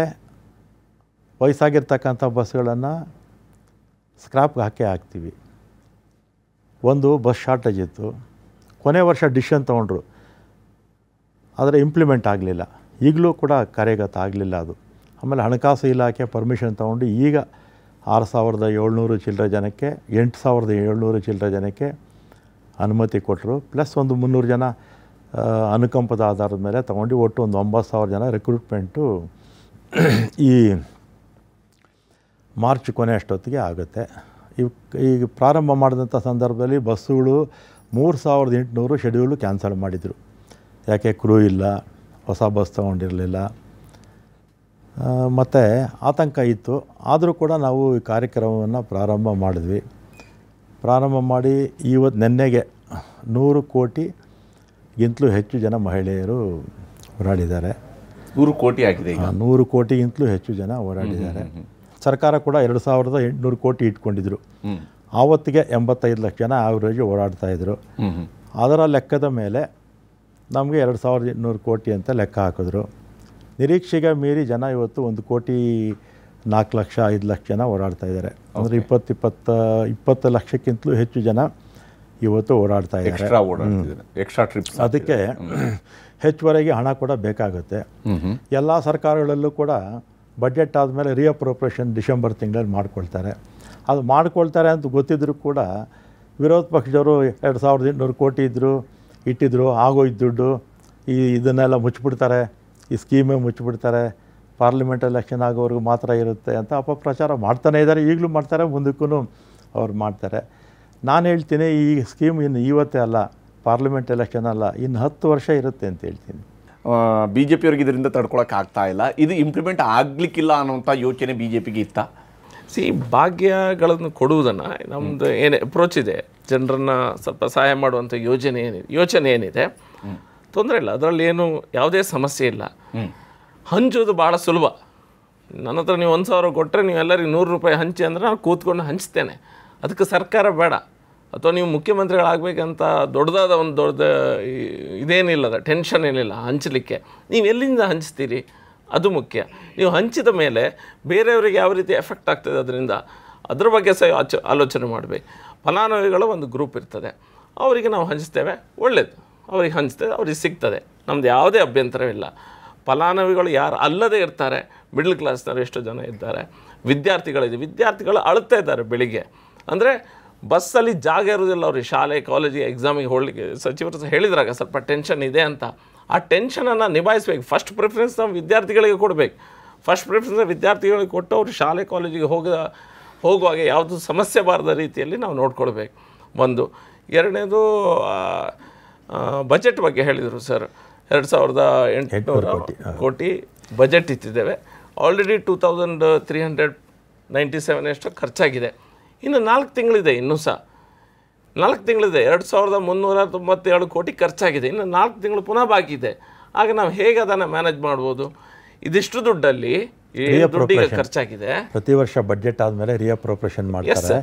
ವಯಸ್ಸಾಗಿರ್ತಕ್ಕಂಥ ಬಸ್ಗಳನ್ನು ಸ್ಕ್ರಾಪ್ಗೆ ಹಾಕೇ ಹಾಕ್ತೀವಿ. ಒಂದು ಬಸ್ ಶಾರ್ಟೇಜ್ ಇತ್ತು. ಕೊನೆ ವರ್ಷ ಡಿಶನ್ ತೊಗೊಂಡ್ರು. ಆದರೆ ಇಂಪ್ಲಿಮೆಂಟ್ ಆಗಲಿಲ್ಲ. ಈಗಲೂ ಕೂಡ ಕಾರ್ಯಗತ ಆಗಲಿಲ್ಲ ಅದು. ಆಮೇಲೆ ಹಣಕಾಸು ಇಲಾಖೆ ಪರ್ಮಿಷನ್ ತೊಗೊಂಡು ಈಗ ಆರು ಸಾವಿರದ ಏಳ್ನೂರು ಚಿಲ್ಲರೆ ಜನಕ್ಕೆ, ಎಂಟು ಸಾವಿರದ ಏಳ್ನೂರು ಚಿಲ್ಲರೆ ಜನಕ್ಕೆ ಅನುಮತಿ ಕೊಟ್ಟರು. ಪ್ಲಸ್ ಒಂದು ಮುನ್ನೂರು ಜನ ಅನುಕಂಪದ ಆಧಾರದ ಮೇಲೆ ತೊಗೊಂಡು ಒಟ್ಟು ಒಂದು ಒಂಬತ್ತು ಸಾವಿರ ಜನ ರಿಕ್ರೂಟ್ಮೆಂಟು ಈ ಮಾರ್ಚ್ ಕೊನೆ ಅಷ್ಟೊತ್ತಿಗೆ ಆಗುತ್ತೆ. ಇವ್ ಈಗ ಪ್ರಾರಂಭ ಮಾಡಿದಂಥ ಸಂದರ್ಭದಲ್ಲಿ ಬಸ್ಸುಗಳು ಮೂರು ಸಾವಿರದ ಎಂಟುನೂರು ಶೆಡ್ಯೂಲು ಕ್ಯಾನ್ಸಲ್ ಮಾಡಿದರು. ಯಾಕೆ ಕ್ರೂ ಇಲ್ಲ ಹೊಸ ಬಸ್ ತೊಗೊಂಡಿರಲಿಲ್ಲ. ಮತ್ತು ಆತಂಕ ಇತ್ತು. ಆದರೂ ಕೂಡ ನಾವು ಈ ಕಾರ್ಯಕ್ರಮವನ್ನು ಪ್ರಾರಂಭ ಮಾಡಿದ್ವಿ. ಪ್ರಾರಂಭ ಮಾಡಿ ಇವತ್ತು ನೆನ್ನೆಗೆ ನೂರು ಕೋಟಿಗಿಂತಲೂ ಹೆಚ್ಚು ಜನ ಮಹಿಳೆಯರು ಓಡಾಡಿದ್ದಾರೆ ನೂರು ಕೋಟಿ ಆಗಿದೆ ನೂರು ಕೋಟಿಗಿಂತಲೂ ಹೆಚ್ಚು ಜನ ಓಡಾಡಿದ್ದಾರೆ ಸರ್ಕಾರ ಕೂಡ ಎರಡು ಸಾವಿರದ ಎಂಟುನೂರು ಕೋಟಿ ಇಟ್ಕೊಂಡಿದ್ರು. ಆವತ್ತಿಗೆ ಎಂಬತ್ತೈದು ಲಕ್ಷ ಜನ ಆವರೇಜ್ ಓಡಾಡ್ತಾ ಇದ್ರು. ಅದರ ಲೆಕ್ಕದ ಮೇಲೆ ನಮಗೆ ಎರಡು ಸಾವಿರದ ಎಂಟುನೂರು ಕೋಟಿ ಅಂತ ಲೆಕ್ಕ ಹಾಕಿದ್ರು. ನಿರೀಕ್ಷೆಗೆ ಮೀರಿ ಜನ ಇವತ್ತು ಒಂದು ಕೋಟಿ ನಾಲ್ಕು ಲಕ್ಷ ಐದು ಲಕ್ಷ ಜನ ಓಡಾಡ್ತಾ ಇದ್ದಾರೆ. ಅಂದರೆ ಇಪ್ಪತ್ತು ಇಪ್ಪತ್ತ ಇಪ್ಪತ್ತು ಲಕ್ಷಕ್ಕಿಂತಲೂ ಹೆಚ್ಚು ಜನ ಇವತ್ತು ಓಡಾಡ್ತಾ ಇದ್ದಾರೆ. ಎಕ್ಸ್ಟ್ರಾ ಟ್ರಿಪ್ಸ್ ಅದಕ್ಕೆ ಹೆಚ್ಚುವರೆಗೆ ಹಣ ಕೂಡ ಬೇಕಾಗುತ್ತೆ. ಎಲ್ಲ ಸರ್ಕಾರಗಳಲ್ಲೂ ಕೂಡ ಬಜೆಟ್ ಆದಮೇಲೆ ರಿಅಪ್ರೋಪ್ರೇಷನ್ ಡಿಸೆಂಬರ್ ತಿಂಗಳಲ್ಲಿ ಮಾಡ್ಕೊಳ್ತಾರೆ. ಅದು ಮಾಡ್ಕೊಳ್ತಾರೆ ಅಂತ ಗೊತ್ತಿದ್ದರೂ ಕೂಡ ವಿರೋಧ ಪಕ್ಷದವರು ಎರಡು ಸಾವಿರದ ಎಂಟುನೂರು ಕೋಟಿ ಇದ್ದರು ಇಟ್ಟಿದ್ದರು ಆಗೋಯ್ತು ದುಡ್ಡು, ಈ ಇದನ್ನೆಲ್ಲ ಮುಚ್ಚಿಬಿಡ್ತಾರೆ, ಈ ಸ್ಕೀಮೇ ಮುಚ್ಚಿಬಿಡ್ತಾರೆ ಪಾರ್ಲಿಮೆಂಟ್ ಎಲೆಕ್ಷನ್ ಆಗೋವರೆಗೂ ಮಾತ್ರ ಇರುತ್ತೆ ಅಂತ ಅಪಪ್ರಚಾರ ಮಾಡ್ತಾನೇ ಇದ್ದಾರೆ, ಈಗಲೂ ಮಾಡ್ತಾರೆ ಮುಂದಕ್ಕೂ ಅವ್ರು ಮಾಡ್ತಾರೆ. ನಾನು ಹೇಳ್ತೀನಿ ಈ ಸ್ಕೀಮ್ ಇನ್ನು ಇವತ್ತೇ ಅಲ್ಲ ಪಾರ್ಲಿಮೆಂಟ್ ಎಲೆಕ್ಷನ್ ಅಲ್ಲ, ಇನ್ನು ಹತ್ತು ವರ್ಷ ಇರುತ್ತೆ ಅಂತ ಹೇಳ್ತೀನಿ. ಬಿ ಜೆ ಪಿಯವ್ರಿಗೆ ಇದರಿಂದ ತಡ್ಕೊಳಕ್ಕೆ ಆಗ್ತಾ ಇಲ್ಲ. ಇದು ಇಂಪ್ಲಿಮೆಂಟ್ ಆಗಲಿಕ್ಕಿಲ್ಲ ಅನ್ನೋಂಥ ಯೋಚನೆ ಬಿ ಜೆ ಪಿಗೆ ಇತ್ತ? ಸಿ ಭಾಗ್ಯಗಳನ್ನು ಕೊಡುವುದನ್ನು ನಮ್ಮದು ಏನೇ ಅಪ್ರೋಚ್ ಇದೆ ಜನರನ್ನು ಸ್ವಲ್ಪ ಸಹಾಯ ಮಾಡುವಂಥ ಯೋಜನೆ ಏನಿದೆ ಯೋಚನೆ ಏನಿದೆ ತೊಂದರೆ ಇಲ್ಲ. ಅದರಲ್ಲಿ ಏನು ಯಾವುದೇ ಸಮಸ್ಯೆ ಇಲ್ಲ. ಹಂಚೋದು ಭಾಳ ಸುಲಭ. ನನ್ನ ಹತ್ರ ನೀವು ಒಂದು ಸಾವಿರ ಕೊಟ್ಟರೆ ನೀವು ಎಲ್ಲರಿಗೂ ನೂರು ರೂಪಾಯಿ ಹಂಚಿ ಅಂದರೆ ನಾನು ಕೂತ್ಕೊಂಡು ಹಂಚ್ತೇನೆ. ಅದಕ್ಕೆ ಸರ್ಕಾರ ಬೇಡ. ಅಥವಾ ನೀವು ಮುಖ್ಯಮಂತ್ರಿಗಳಾಗಬೇಕಂತ ದೊಡ್ಡದಾದ ಒಂದು ದೊಡ್ಡ ಇದೇನಿಲ್ಲದ ಇದೇನಿಲ್ಲ ಟೆನ್ಷನ್ ಏನಿಲ್ಲ, ಹಂಚಲಿಕ್ಕೆ. ನೀವು ಎಲ್ಲಿಂದ ಹಂಚ್ತೀರಿ? ಅದು ಮುಖ್ಯ. ನೀವು ಹಂಚಿದ ಮೇಲೆ ಬೇರೆಯವರಿಗೆ ಯಾವ ರೀತಿ ಎಫೆಕ್ಟ್ ಆಗ್ತದೆ ಅದರಿಂದ, ಅದ್ರ ಬಗ್ಗೆ ಸಹ ಆಚ, ಆಲೋಚನೆ ಮಾಡಬೇಕು. ಫಲಾನುಭವಿಗಳ ಒಂದು ಗ್ರೂಪ್ ಇರ್ತದೆ. ಅವರಿಗೆ ನಾವು ಹಂಚ್ತೇವೆ ಒಳ್ಳೆಯದು ಅವ್ರಿಗೆ ಹಂಚ್ತೇವೆ, ಅವ್ರಿಗೆ ಸಿಗ್ತದೆ. ನಮ್ಮದು ಯಾವುದೇ ಅಭ್ಯಂತರವಿಲ್ಲ. ಫಲಾನುಭವಿಗಳು ಯಾರು, ಅಲ್ಲದೇ ಇರ್ತಾರೆ. ಮಿಡ್ಲ್ ಕ್ಲಾಸ್ನವರು ಎಷ್ಟು ಜನ ಇದ್ದಾರೆ. ವಿದ್ಯಾರ್ಥಿಗಳಿದೆ. ವಿದ್ಯಾರ್ಥಿಗಳು ಅಳ್ತಾ ಇದ್ದಾರೆ ಬೆಳಿಗ್ಗೆ. ಅಂದರೆ ಬಸ್ಸಲ್ಲಿ ಜಾಗ ಇರೋದಿಲ್ಲ ಅವ್ರಿಗೆ ಶಾಲೆ ಕಾಲೇಜಿಗೆ ಎಕ್ಸಾಮಿಗೆ ಹೋಗ್ಲಿಕ್ಕೆ. ಸಚಿವರು ಸಹ ಹೇಳಿದ್ರಾಗ ಸ್ವಲ್ಪ ಟೆನ್ಷನ್ ಇದೆ ಅಂತ. ಆ ಟೆನ್ಷನನ್ನು ನಿಭಾಯಿಸ್ಬೇಕು. ಫಸ್ಟ್ ಪ್ರಿಫರೆನ್ಸ್ ನಾವು ವಿದ್ಯಾರ್ಥಿಗಳಿಗೆ ಕೊಡಬೇಕು. ಫಸ್ಟ್ ಪ್ರಿಫರೆನ್ಸ್ ವಿದ್ಯಾರ್ಥಿಗಳಿಗೆ ಕೊಟ್ಟು ಅವರು ಶಾಲೆ ಕಾಲೇಜಿಗೆ ಹೋಗ ಹೋಗುವಾಗ ಯಾವುದು ಸಮಸ್ಯೆ ಬಾರದ ರೀತಿಯಲ್ಲಿ ನಾವು ನೋಡ್ಕೊಳ್ಬೇಕು. ಒಂದು. ಎರಡನೇದು ಬಜೆಟ್ ಬಗ್ಗೆ ಹೇಳಿದರು ಸರ್ ಎರಡು ಸಾವಿರದ ಎಂಟುನೂರ ಕೋಟಿ budget ಇತ್ತಿದ್ದೇವೆ already two thousand three hundred ninety seven ಎಷ್ಟು ಖರ್ಚಾಗಿದೆ. ಇನ್ನು ನಾಲ್ಕು ತಿಂಗಳಿದೆ ಇನ್ನೂ ಸಹ. ನಾಲ್ಕು ತಿಂಗಳಿದೆ ಎರಡು ಸಾವಿರದ ಮುನ್ನೂರ ತೊಂಬತ್ತೇಳು ಕೋಟಿ ಖರ್ಚಾಗಿದೆ. ಇನ್ನು ನಾಲ್ಕು ತಿಂಗಳು ಪುನಃ ಬಾಕಿ ಇದೆ. ಆಗ ನಾವು ಹೇಗೆ ಅದನ್ನು ಮ್ಯಾನೇಜ್ ಮಾಡ್ಬೋದು? ಇದಿಷ್ಟು ದುಡ್ಡಲ್ಲಿ ದುಡ್ಡಿಗೆ ಖರ್ಚಾಗಿದೆ. ಪ್ರತಿ ವರ್ಷ ಬಜೆಟ್ ಆದಮೇಲೆ ರಿಅಪ್ರೋಪ್ರೇಷನ್ ಎಸ್ ಮಾಡ್ತಾರೆ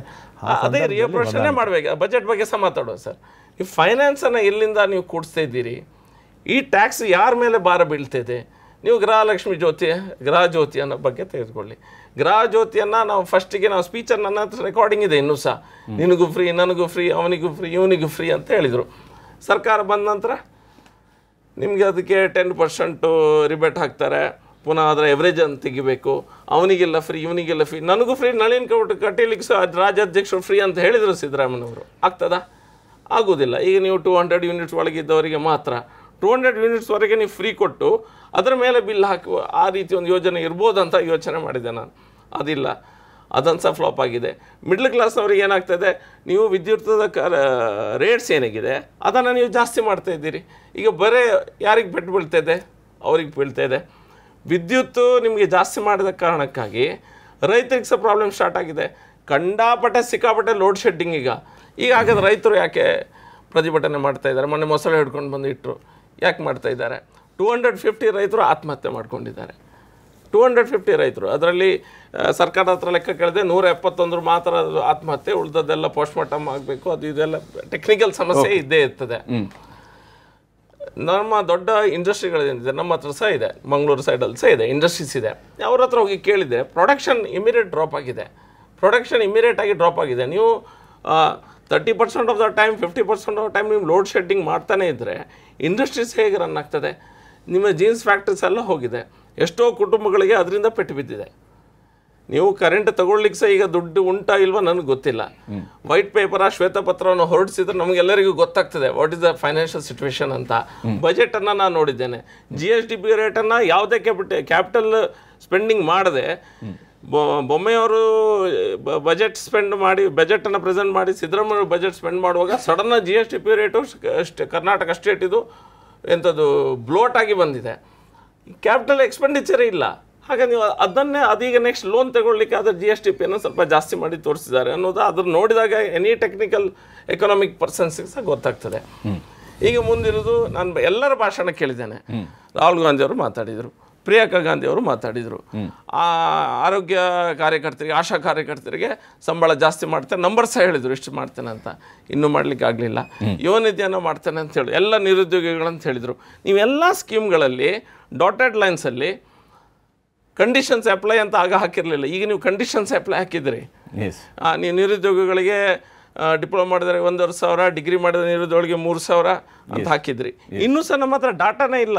ಅದೇ ರಿಯಪ್ರೋಪ್ರೇಷನ್ ಮಾಡಬೇಕು. ಬಜೆಟ್ ಬಗ್ಗೆ ಸಹ ಮಾತಾಡುವ ಸರ್ ಈ ಫೈನಾನ್ಸನ್ನು ಎಲ್ಲಿಂದ ನೀವು ಕೂಡಿಸ್ತಾ ಇದ್ದೀರಿ? ಈ ಟ್ಯಾಕ್ಸ್ ಯಾರ ಮೇಲೆ ಭಾರ ಬೀಳ್ತಿದೆ ನೀವು ಗೃಹಲಕ್ಷ್ಮಿ ಜ್ಯೋತಿ ಗೃಹ ಜ್ಯೋತಿ ಅನ್ನೋ ಬಗ್ಗೆ ತೆಗೆದುಕೊಳ್ಳಿ. ಗೃಹ ಜ್ಯೋತಿಯನ್ನು ನಾವು ಫಸ್ಟಿಗೆ ನಾವು ಸ್ಪೀಚರ್ ನನ್ನ ಹತ್ರ ರೆಕಾರ್ಡಿಂಗ್ ಇದೆ ಇನ್ನೂ ಸಹ. ನಿನಗೂ ಫ್ರೀ ನನಗೂ ಫ್ರೀ ಅವನಿಗೂ ಫ್ರೀ ಇವನಿಗೂ ಫ್ರೀ ಅಂತ ಹೇಳಿದರು. ಸರ್ಕಾರ ಬಂದ ನಂತರ ನಿಮಗೆ ಅದಕ್ಕೆ ಟೆನ್ ಪರ್ಸೆಂಟು ರಿಬೇಟ್ ಹಾಕ್ತಾರೆ. ಪುನಃ ಅದರ ಎವರೇಜ್ ಅಂತ ತೆಗಿಬೇಕು. ಅವನಿಗೆಲ್ಲ ಫ್ರೀ ಇವನಿಗೆಲ್ಲ ಫ್ರೀ ನನಗೂ ಫ್ರೀ ನಳಿನ್ ಕೌಟ್ ಕಟೀಲಿಗೆ ಸಹ ರಾಜ್ಯಾಧ್ಯಕ್ಷರು ಫ್ರೀ ಅಂತ ಹೇಳಿದರು ಸಿದ್ದರಾಮಯ್ಯನವರು. ಆಗ್ತದಾ? ಆಗೋದಿಲ್ಲ ಈಗ ನೀವು ಟೂ ಹಂಡ್ರೆಡ್ ಯೂನಿಟ್ಸ್ ಒಳಗಿದ್ದವರಿಗೆ ಮಾತ್ರ ಟೂ ಹಂಡ್ರೆಡ್ ಯೂನಿಟ್ಸ್ವರೆಗೆ ನೀವು ಫ್ರೀ ಕೊಟ್ಟು ಅದರ ಮೇಲೆ ಬಿಲ್ ಹಾಕಿ ಆ ರೀತಿ ಒಂದು ಯೋಜನೆ ಇರ್ಬೋದು ಅಂತ ಯೋಚನೆ ಮಾಡಿದೆ ನಾನು. ಅದಿಲ್ಲ. ಅದೊಂದು ಸಹ ಫ್ಲಾಪ್ ಆಗಿದೆ. ಮಿಡ್ಲ್ ಕ್ಲಾಸ್ನವ್ರಿಗೆ ಏನಾಗ್ತದೆ? ನೀವು ವಿದ್ಯುತ್ತದ ಕ ರೇಟ್ಸ್ ಏನಾಗಿದೆ? ಅದನ್ನು ನೀವು ಜಾಸ್ತಿ ಮಾಡ್ತಾ ಇದ್ದೀರಿ. ಈಗ ಬರೇ ಯಾರಿಗೆ ಬೆಟ್ಟು ಬೀಳ್ತಾ ಇದೆ ಅವ್ರಿಗೆ ಬೀಳ್ತಾ ಇದೆ ವಿದ್ಯುತ್ತು ನಿಮಗೆ ಜಾಸ್ತಿ ಮಾಡಿದ ಕಾರಣಕ್ಕಾಗಿ ರೈತರಿಗೆ ಸಹ ಪ್ರಾಬ್ಲಮ್ ಸ್ಟಾರ್ಟ್ ಆಗಿದೆ. ಕಂಡಾಪಟ್ಟೆ ಸಿಕ್ಕಾಪಟ್ಟೆ ಲೋಡ್ ಶೆಡ್ಡಿಂಗ್ ಈಗ. ಈಗ ಹಾಗಾದ್ರೆ ರೈತರು ಯಾಕೆ ಪ್ರತಿಭಟನೆ ಮಾಡ್ತಾ ಇದ್ದಾರೆ? ಮೊನ್ನೆ ಮೊಸಳೆ ಹಿಡ್ಕೊಂಡು ಬಂದು ಇಟ್ಟರು ಯಾಕೆ ಮಾಡ್ತಾ ಇದ್ದಾರೆ? ಟೂ ಹಂಡ್ರೆಡ್ ಫಿಫ್ಟಿ ರೈತರು ಆತ್ಮಹತ್ಯೆ ಮಾಡ್ಕೊಂಡಿದ್ದಾರೆ. ಟೂ ಹಂಡ್ರೆಡ್ ಫಿಫ್ಟಿ ರೈತರು. ಅದರಲ್ಲಿ ಸರ್ಕಾರದ ಹತ್ರ ಲೆಕ್ಕ ಕೇಳಿದೆ ನೂರ ಎಪ್ಪತ್ತೊಂದರು ಮಾತ್ರ ಅದು ಆತ್ಮಹತ್ಯೆ ಉಳಿದದ್ದೆಲ್ಲ ಪೋಸ್ಟ್ಮಾರ್ಟಮ್ ಆಗಬೇಕು ಅದು ಇದೆಲ್ಲ ಟೆಕ್ನಿಕಲ್ ಸಮಸ್ಯೆ ಇದ್ದೇ ಇರ್ತದೆ. ನಮ್ಮ ದೊಡ್ಡ ಇಂಡಸ್ಟ್ರಿಗಳೇನಿದೆ ನಮ್ಮ ಹತ್ರ ಸಹ ಇದೆ ಮಂಗಳೂರು ಸೈಡಲ್ಲಿ ಸಹ ಇದೆ ಇಂಡಸ್ಟ್ರೀಸ್ ಇದೆ. ಅವ್ರ ಹತ್ರ ಹೋಗಿ ಕೇಳಿದೆ ಪ್ರೊಡಕ್ಷನ್ ಇಮಿಡಿಯೇಟ್ ಡ್ರಾಪ್ ಆಗಿದೆ. ಪ್ರೊಡಕ್ಷನ್ ಇಮಿಡಿಯೇಟಾಗಿ ಡ್ರಾಪ್ ಆಗಿದೆ. ನೀವು thirty percent of the time fifty percent of time ನೀವು ಲೋಡ್ ಶೆಡ್ಡಿಂಗ್ ಮಾಡ್ತಾನೆ ಇದ್ದರೆ ಇಂಡಸ್ಟ್ರೀಸ್ ಹೇಗೆ ರನ್ ಆಗ್ತದೆ? ನಿಮ್ಮ ಜೀನ್ಸ್ ಫ್ಯಾಕ್ಟ್ರೀಸ್ ಎಲ್ಲ ಹೋಗಿದೆ. ಎಷ್ಟೋ ಕುಟುಂಬಗಳಿಗೆ ಅದರಿಂದ ಪೆಟ್ಟು ಬಿದ್ದಿದೆ. ನೀವು ಕರೆಂಟ್ ತಗೊಳ್ಲಿಕ್ಕೆ ಸಹ ಈಗ ದುಡ್ಡು ಉಂಟಾ ಇಲ್ವಾ ನನಗೆ ಗೊತ್ತಿಲ್ಲ. ವೈಟ್ ಪೇಪರ್ ಶ್ವೇತಪತ್ರವನ್ನು ಹೊರಡಿಸಿದ್ರೆ ನಮಗೆಲ್ಲರಿಗೂ ಗೊತ್ತಾಗ್ತದೆ. What is the financial situation ಅಂತ. ಬಜೆಟ್ ಅನ್ನ ನಾನು ನೋಡಿದ್ದೇನೆ. ಜಿ ಎಸ್ ಟಿ ಪಿ ರೇಟನ್ನು ಯಾವುದೇ ಕ್ಯಾಪಿಟ ಕ್ಯಾಪಿಟಲ್ ಸ್ಪೆಂಡಿಂಗ್ ಮಾಡದೆ ಬೊ- ಬೊಮ್ಮೆಯವರು ಬಜೆಟ್ ಸ್ಪೆಂಡ್ ಮಾಡಿ ಬಜೆಟನ್ನು ಪ್ರೆಸೆಂಟ್ ಮಾಡಿ ಸಿದ್ದರಾಮಯ್ಯ ಬಜೆಟ್ ಸ್ಪೆಂಡ್ ಮಾಡುವಾಗ ಸಡನ್ನ G S T P rate Karnataka state ಇದು ಎಂಥದ್ದು ಬ್ಲೋಟ್ ಆಗಿ ಬಂದಿದೆ. ಕ್ಯಾಪಿಟಲ್ ಎಕ್ಸ್ಪೆಂಡಿಚರೇ ಇಲ್ಲ. ಹಾಗೆ ನೀವು ಅದನ್ನೇ ಅದೀಗ ನೆಕ್ಸ್ಟ್ ಲೋನ್ ತಗೊಳ್ಳಿಕ್ಕೆ ಅದರ ಜಿ ಎಸ್ ಟಿ ಪಿಯನ್ನು ಸ್ವಲ್ಪ ಜಾಸ್ತಿ ಮಾಡಿ ತೋರಿಸಿದ್ದಾರೆ ಅನ್ನೋದು ಅದನ್ನು ನೋಡಿದಾಗ ಎನಿ ಟೆಕ್ನಿಕಲ್ ಎಕನಾಮಿಕ್ ಪರ್ಸನ್ಸಿಗೆ ಸಹ ಗೊತ್ತಾಗ್ತದೆ. ಈಗ ಮುಂದಿರೋದು ನಾನು ಎಲ್ಲರ ಭಾಷಣ ಕೇಳಿದ್ದೇನೆ. ರಾಹುಲ್ ಗಾಂಧಿ ಅವರು ಮಾತಾಡಿದರು. ಪ್ರಿಯಾಂಕಾ ಗಾಂಧಿ ಅವರು ಮಾತಾಡಿದರು. ಆ ಆರೋಗ್ಯ ಕಾರ್ಯಕರ್ತರಿಗೆ ಆಶಾ ಕಾರ್ಯಕರ್ತರಿಗೆ ಸಂಬಳ ಜಾಸ್ತಿ ಮಾಡ್ತಾರೆ ನಂಬರ್ ಸಹ ಹೇಳಿದರು ಇಷ್ಟು ಮಾಡ್ತೇನೆ ಅಂತ. ಇನ್ನೂ ಮಾಡಲಿಕ್ಕೆ ಆಗಲಿಲ್ಲ. ಯುವ ನಿಧಿಯನ್ನು ಮಾಡ್ತೇನೆ ಅಂತ ಹೇಳಿ ಎಲ್ಲ ನಿರುದ್ಯೋಗಿಗಳಂತ ಹೇಳಿದರು. ನೀವೆಲ್ಲ ಸ್ಕೀಮ್ಗಳಲ್ಲಿ ಡಾಟೆಡ್ ಲೈನ್ಸಲ್ಲಿ ಕಂಡೀಷನ್ಸ್ ಅಪ್ಲೈ ಅಂತ ಆಗ ಹಾಕಿರಲಿಲ್ಲ. ಈಗ ನೀವು ಕಂಡೀಷನ್ಸ್ ಅಪ್ಲೈ ಹಾಕಿದ್ರಿ. ನೀವು ನಿರುದ್ಯೋಗಿಗಳಿಗೆ ಡಿಪ್ಲೊಮಾ ಮಾಡಿದರೆ ಒಂದೂವರೆ ಸಾವಿರ ಡಿಗ್ರಿ ಮಾಡಿದ ಇರೋದೊಳಗೆ ಮೂರು ಸಾವಿರ ಅಂತ ಹಾಕಿದ್ರಿ. ಇನ್ನೂ ಸಹ ನಮ್ಮ ಹತ್ರ ಡಾಟಾನೇ ಇಲ್ಲ.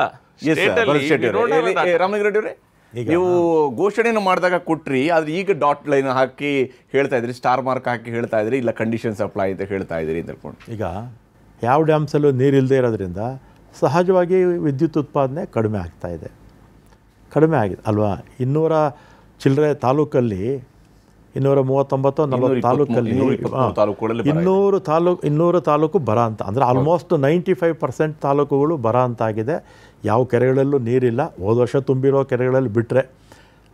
ರಾಮಲಿಂಗರೆಡ್ಡಿ ಅವರೇ. ನೀವು ಘೋಷಣೆಯನ್ನು ಮಾಡಿದಾಗ ಕೊಟ್ರಿ ಆದ್ರೆ ಈಗ ಡಾಟ್ ಲೈನ್ ಹಾಕಿ ಹೇಳ್ತಾ ಇದ್ರಿ ಸ್ಟಾರ್ ಮಾರ್ಕ್ ಹಾಕಿ ಹೇಳ್ತಾ ಇದ್ರಿ ಇಲ್ಲ ಕಂಡೀಷನ್ ಅಪ್ಲೈ ಅಂತ ಹೇಳ್ತಾ ಇದ್ರಿ ಅಂತ ಈಗ ಯಾವ ಡ್ಯಾಮ್ಸಲ್ಲೂ ನೀರಿಲ್ಲದೆ ಇರೋದ್ರಿಂದ ಸಹಜವಾಗಿ ವಿದ್ಯುತ್ ಉತ್ಪಾದನೆ ಕಡಿಮೆ ಆಗ್ತಾ ಇದೆ. ಕಡಿಮೆ ಆಗಿದೆ. ಅಲ್ವಾ? ಇನ್ನೂರ ಚಿಲ್ಲರೆ ತಾಲೂಕಲ್ಲಿ ಇನ್ನೂರ ಮೂವತ್ತೊಂಬತ್ತು ನಲವತ್ತು ತಾಲೂಕಲ್ಲಿ. ಇನ್ನೂರು ತಾಲೂಕು ಇನ್ನೂರು ತಾಲೂಕು ಬರ ಅಂತ. ಅಂದರೆ ಆಲ್ಮೋಸ್ಟ್ ನೈಂಟಿ ಫೈವ್ ಪರ್ಸೆಂಟ್ ತಾಲೂಕುಗಳು ಬರ ಅಂತಾಗಿದೆ ಯಾವ ಕೆರೆಗಳಲ್ಲೂ ನೀರಿಲ್ಲ. ಹೋದ ವರ್ಷ ತುಂಬಿರೋ ಕೆರೆಗಳಲ್ಲಿ ಬಿಟ್ಟರೆ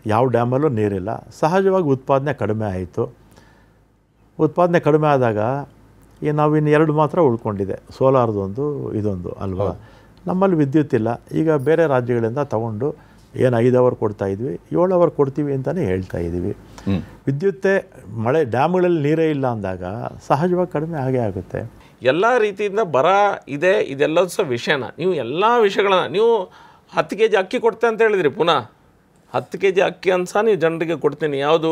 ಯಾವ ಡ್ಯಾಮಲ್ಲೂ ನೀರಿಲ್ಲ. ಸಹಜವಾಗಿ ಉತ್ಪಾದನೆ ಕಡಿಮೆ ಆಯಿತು. ಉತ್ಪಾದನೆ ಕಡಿಮೆ ಆದಾಗ ಈ ನಾವಿನ್ನು ಎರಡು ಮಾತ್ರ ಉಳ್ಕೊಂಡಿದೆ. ಸೋಲಾರ್ದೊಂದು ಇದೊಂದು ಅಲ್ವಾ? ನಮ್ಮಲ್ಲಿ ವಿದ್ಯುತ್ ಇಲ್ಲ. ಈಗ ಬೇರೆ ರಾಜ್ಯಗಳಿಂದ ತಗೊಂಡು ಏನು ಐದು ಅವರ್ ಕೊಡ್ತಾ ಇದ್ವಿ. ಏಳು ಅವರ್ ಕೊಡ್ತೀವಿ ಅಂತಲೇ ಹೇಳ್ತಾ ಇದ್ದೀವಿ. ವಿದ್ಯುತ್ತೇ ಮಳೆ ಡ್ಯಾಮ್ಗಳಲ್ಲಿ ನೀರೇ ಇಲ್ಲ ಅಂದಾಗ ಸಹಜವಾಗಿ ಕಡಿಮೆ ಆಗೇ ಆಗುತ್ತೆ. ಎಲ್ಲ ರೀತಿಯಿಂದ ಬರ ಇದೆ ಇದೆಲ್ಲದೂ ಸಹ ವಿಷಯನ. ನೀವು ಎಲ್ಲ ವಿಷಯಗಳನ್ನ ನೀವು ಹತ್ತು ಕೆ ಜಿ ಅಕ್ಕಿ ಕೊಡ್ತೆ ಅಂತ ಹೇಳಿದ್ರಿ ಪುನಃ. ಹತ್ತು ಕೆ ಜಿ ಅಕ್ಕಿ ಅಂತ ಸಹ ನೀವು ಜನರಿಗೆ ಕೊಡ್ತೀನಿ. ಯಾವುದು?